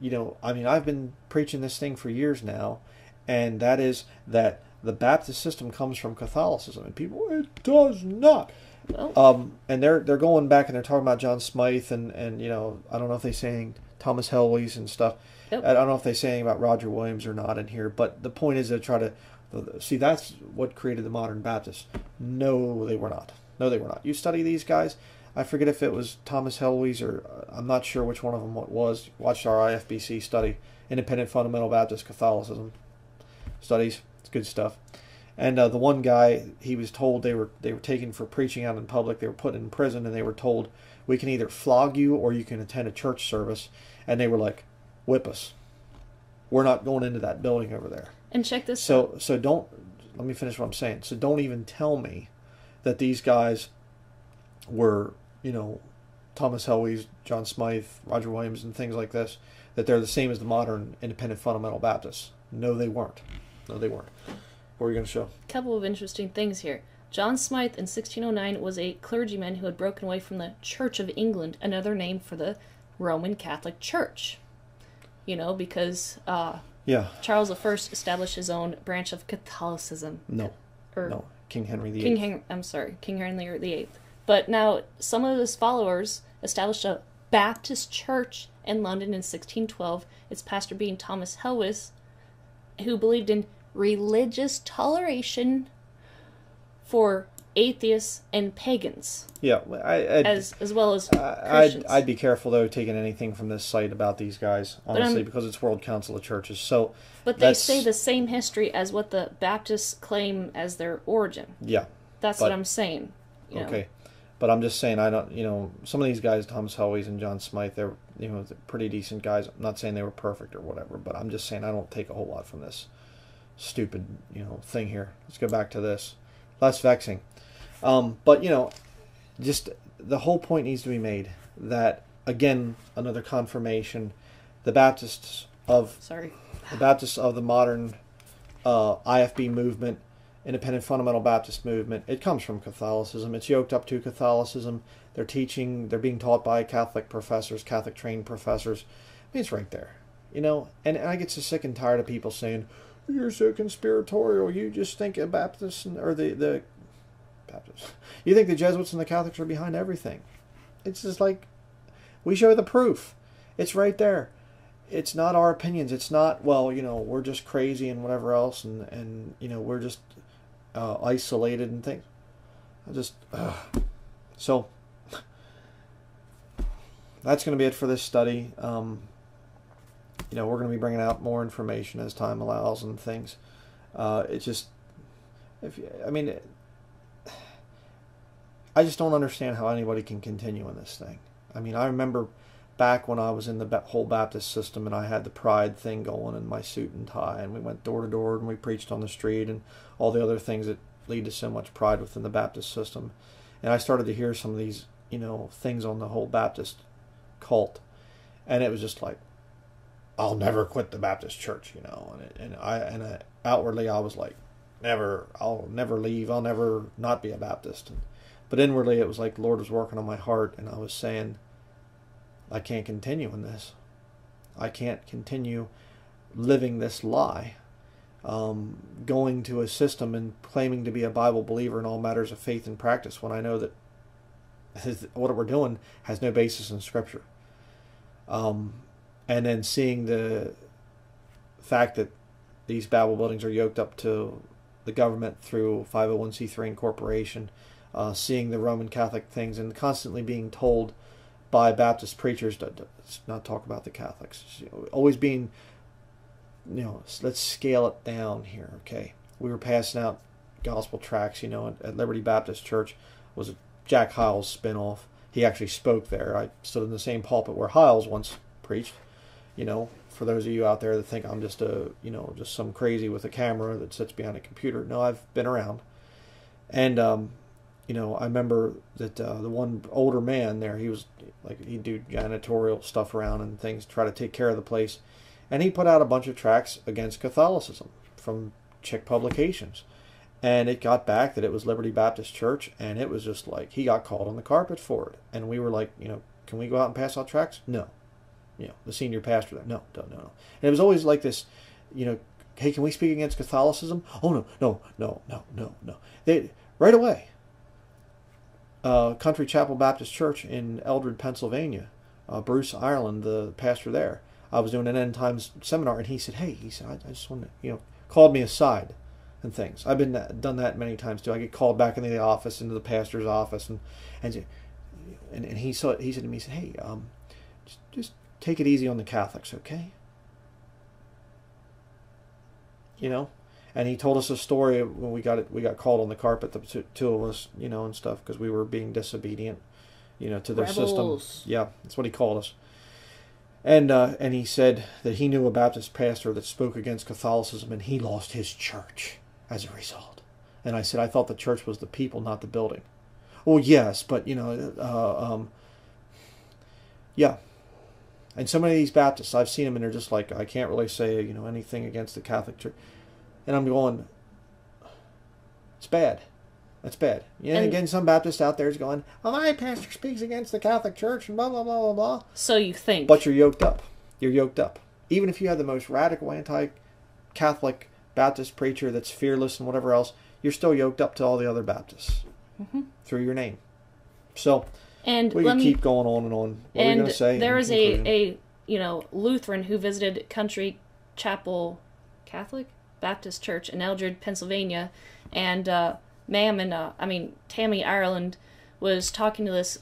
you know, I mean, I've been preaching this thing for years now, and that is that the Baptist system comes from Catholicism, and people, it does not. Well, Um, and they're they're going back and they're talking about John Smythe and and you know I don't know if they're saying Thomas Helwys and stuff. Yep. I don't know if they're saying about Roger Williams or not in here, but the point is to try to see that's what created the modern Baptist. No, they were not. No, they were not. You study these guys. I forget if it was Thomas Helwys or uh, I'm not sure which one of them it was. Watched our IFBC study, Independent Fundamental Baptist Catholicism studies. It's good stuff. And uh, the one guy, he was told they were they were taken for preaching out in public. They were put in prison, and they were told we can either flog you or you can attend a church service. And they were like, whip us. We're not going into that building over there. and check this out. So so don't let me finish what I'm saying. So don't even tell me that these guys were you know Thomas Helwys, John Smythe, Roger Williams, and things like this. That they're the same as the modern independent fundamental Baptists. No, they weren't. No, they weren't. What are you going to show? couple of interesting things here. John Smythe in 1609 was a clergyman who had broken away from the Church of England, another name for the Roman Catholic Church. You know, because uh, Yeah. Charles I established his own branch of Catholicism. No. Or No. King Henry VIII. King Henry, I'm sorry, King Henry VIII. But now some of his followers established a Baptist church in London in 1612. Its pastor being Thomas Helwys, who believed in religious toleration for atheists and pagans, Yeah. I, I'd, as as well as I'd, I'd be careful though taking anything from this site about these guys, honestly, because it's World Council of Churches. So but they that's- say the same history as what the Baptists claim as their origin. yeah, That's But- what I'm saying. You know. okay. But I'm just saying, I don't, you know, some of these guys, Thomas Helwys and John Smythe, they're, you know, they're pretty decent guys. I'm not saying they were perfect or whatever, but I'm just saying I don't take a whole lot from this stupid, you know, thing here. Let's go back to this. Less vexing. Um, but, you know, just the whole point needs to be made that, again, another confirmation the Baptists of Sorry. the Baptists of the modern uh, IFB movement, Independent Fundamental Baptist movement, it comes from Catholicism. It's yoked up to Catholicism. They're teaching, they're being taught by Catholic professors, Catholic trained professors. I mean, it's right there, you know. And, and I get so sick and tired of people saying, "You're so conspiratorial. You just think a Baptist and, or the the Baptists. You think the Jesuits and the Catholics are behind everything. It's just like we show the proof. It's right there it's not our opinions. It's not well, you know, we're just crazy and whatever else, and and you know we're just uh, isolated and things. I just ugh. so that's going to be it for this study. Um, you know, we're going to be bringing out more information as time allows and things. Uh, it just, if I mean, it, I just don't understand how anybody can continue in this thing. I mean, I remember back when I was in the whole Baptist system and I had the pride thing going in my suit and tie, and we went door to door and we preached on the street and all the other things that lead to so much pride within the Baptist system. And I started to hear some of these, you know, things on the whole Baptist cult, and it was just like, I'll never quit the Baptist church, you know. And it, and I and I, outwardly I was like, never, I'll never leave, I'll never not be a Baptist. And, but inwardly it was like the Lord was working on my heart, and I was saying, I can't continue in this. I can't continue living this lie. Um, going to a system and claiming to be a Bible believer in all matters of faith and practice when I know that what we're doing has no basis in Scripture. Um, and then seeing the fact that these Bible buildings are yoked up to the government through 501c3 incorporation, uh, seeing the Roman Catholic things, and constantly being told by Baptist preachers to not talk about the Catholics. Always being, you know, let's scale it down here, okay? We were passing out gospel tracts, you know, at, at Liberty Baptist Church was a Jack Hyles spinoff. He actually spoke there. I stood in the same pulpit where Hyles once preached. You know, for those of you out there that think I'm just a, you know, just some crazy with a camera that sits behind a computer. No, I've been around. And um, you know, I remember that uh, the one older man there, he was like he'd do janitorial stuff around and things, try to take care of the place. And he put out a bunch of tracts against Catholicism from Chick publications. And it got back that it was Liberty Baptist Church, and it was just like he got called on the carpet for it. And we were like, you know, can we go out and pass out tracts? No. You know, the senior pastor there, no, no, no, no. And it was always like this, you know, hey, can we speak against Catholicism? Oh no, no, no, no, no, no. They right away. Uh, Country Chapel Baptist Church in Eldred, Pennsylvania. Uh, Bruce Ireland, the pastor there. I was doing an end times seminar, and he said, "Hey," he said, "I, I just want to, you know," called me aside and things. I've been done that many times too. I get called back into the office, into the pastor's office, and and and, and he saw he said to me, he said, "Hey, um, just, just take it easy on the Catholics, okay?" You know, and he told us a story when we got it. We got called on the carpet, the two, of us, you know, and stuff because we were being disobedient, you know, to their Rebels. system. Yeah, that's what he called us. And uh, and he said that he knew a Baptist pastor that spoke against Catholicism, and he lost his church as a result. And I said, I thought the church was the people, not the building. Well, yes, but you know, uh, um, yeah. And so many of these Baptists, I've seen them, and they're just like, I can't really say you know anything against the Catholic Church, and I'm going, it's bad. That's bad. Yeah, And- again, some Baptist out there is going, well, my pastor speaks against the Catholic Church and blah blah blah blah blah. So you think. But you're yoked up. You're yoked up. Even if you have the most radical anti-Catholic Baptist preacher that's fearless and whatever else, you're still yoked up to all the other Baptists mm-hmm. through your name. So and we can me keep going on and on. What are we and going to say? there was a, a you know Lutheran who visited Country Chapel Catholic Baptist Church in Eldred, Pennsylvania, and uh, ma'am and uh, I mean Tammy Ireland was talking to this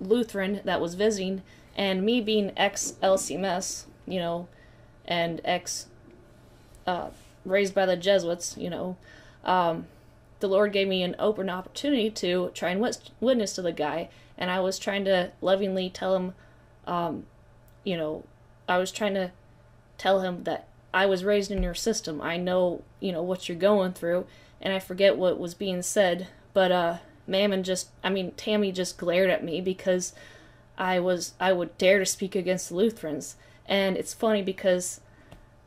Lutheran that was visiting, and me being ex LCMS, you know, and ex uh, raised by the Jesuits, you know, um, the Lord gave me an open opportunity to try and witness to the guy, and I was trying to lovingly tell him, um, you know, I was trying to tell him that I was raised in your system. I know, you know, what you're going through, and I forget what was being said, but uh, Mammon just, I mean, Tammy just glared at me because I was, I would dare to speak against the Lutherans, and it's funny because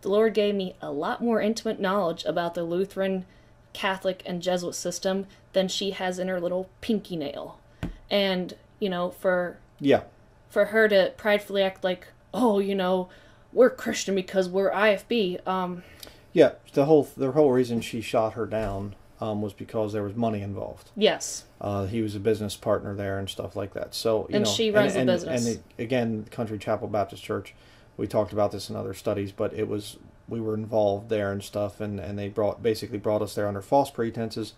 the Lord gave me a lot more intimate knowledge about the Lutheran, Catholic, and Jesuit system than she has in her little pinky nail. And, you know, for yeah, for her to pridefully act like, oh, you know, we're Christian because we're IFB. Um, yeah. The whole the whole reason she shot her down um, was because there was money involved. yes, Uh, he was a business partner there and stuff like that. So you And know, she runs the and, business. And it, again, Country Chapel Baptist Church. We talked about this in other studies, but it was we were involved there and stuff, and, and they brought basically brought us there under false pretenses,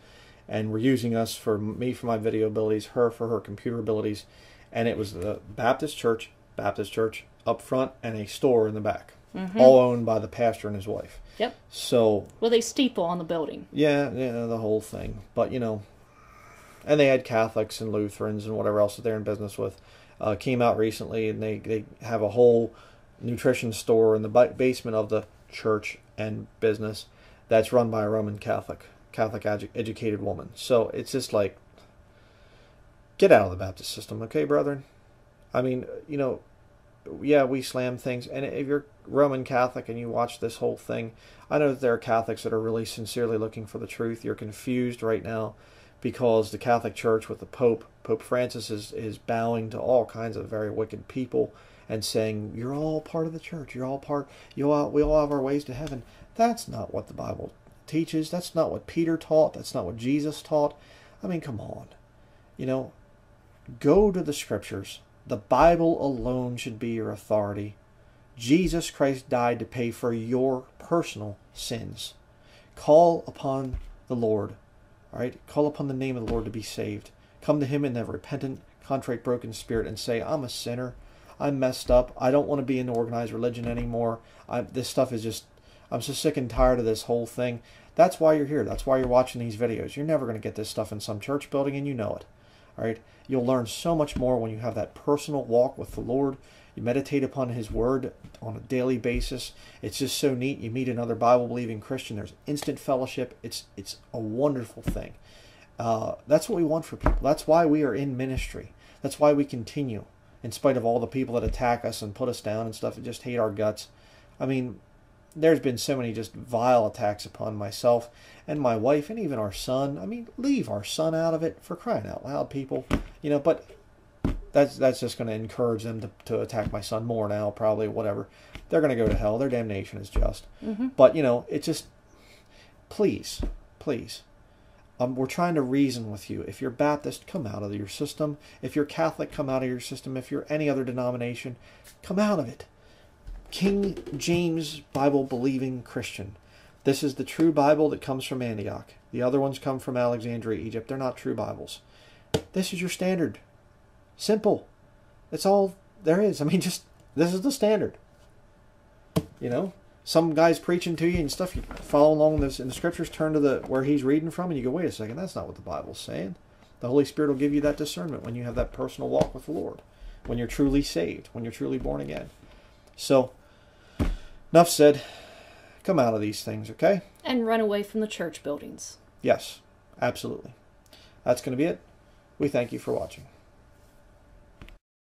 and were using us for me for my video abilities, her for her computer abilities, and it was the Baptist Church, Baptist Church up front, and a store in the back, all owned by the pastor and his wife. yep. So With a steeple on the building. yeah, yeah, the whole thing. But you know, and they had Catholics and Lutherans and whatever else that they're in business with. Uh, came out recently, and they they have a whole nutrition store in the basement of the church and business that's run by a Roman Catholic, Catholic edu- educated woman. So it's just like, get out of the Baptist system, okay, brethren? I mean, you know, yeah, we slam things, and if you're Roman Catholic and you watch this whole thing, I know that there are Catholics that are really sincerely looking for the truth. You're confused right now because the Catholic Church with the Pope, Pope Francis, is, is bowing to all kinds of very wicked people and saying, You're all part of the church. You're all part, you all, we all have our ways to heaven. That's not what the Bible teaches. That's not what Peter taught. That's not what Jesus taught. I mean, come on. You know, go to the scriptures. The Bible alone should be your authority. Jesus Christ died to pay for your personal sins. Call upon the Lord. All right? Call upon the name of the Lord to be saved. Come to him in a repentant, contrite, broken spirit and say, I'm a sinner. I'm messed up. I don't want to be in organized religion anymore. I, this stuff is just, I'm so sick and tired of this whole thing. That's why you're here. That's why you're watching these videos. You're never going to get this stuff in some church building, and you know it. All right? You'll learn so much more when you have that personal walk with the Lord. You meditate upon His Word on a daily basis. It's just so neat. You meet another Bible-believing Christian. There's instant fellowship. It's it's a wonderful thing. Uh, that's what we want for people. That's why we are in ministry. That's why we continue. in spite of all the people that attack us and put us down and stuff and just hate our guts. I mean, there's been so many just vile attacks upon myself and my wife and even our son. I mean, leave our son out of it for crying out loud, people. You know, but that's that's just going to encourage them to, to attack my son more now, probably whatever. They're going to go to hell. Their damnation is just. Mm-hmm. But you know, it just please, please. Um, we're trying to reason with you. If you're Baptist, come out of your system. If you're Catholic, come out of your system. If you're any other denomination, come out of it. King James Bible believing Christian. This is the true Bible that comes from Antioch. The other ones come from Alexandria, Egypt. They're not true Bibles. This is your standard. Simple. That's all there is. I mean, just this is the standard. You know, some guy's preaching to you and stuff. You follow along this in the scriptures. Turn to the where he's reading from, and you go, "Wait a second, that's not what the Bible's saying." The Holy Spirit will give you that discernment when you have that personal walk with the Lord, when you're truly saved, when you're truly born again. So, enough said. Come out of these things, okay? And run away from the church buildings. Yes, absolutely. That's going to be it. We thank you for watching.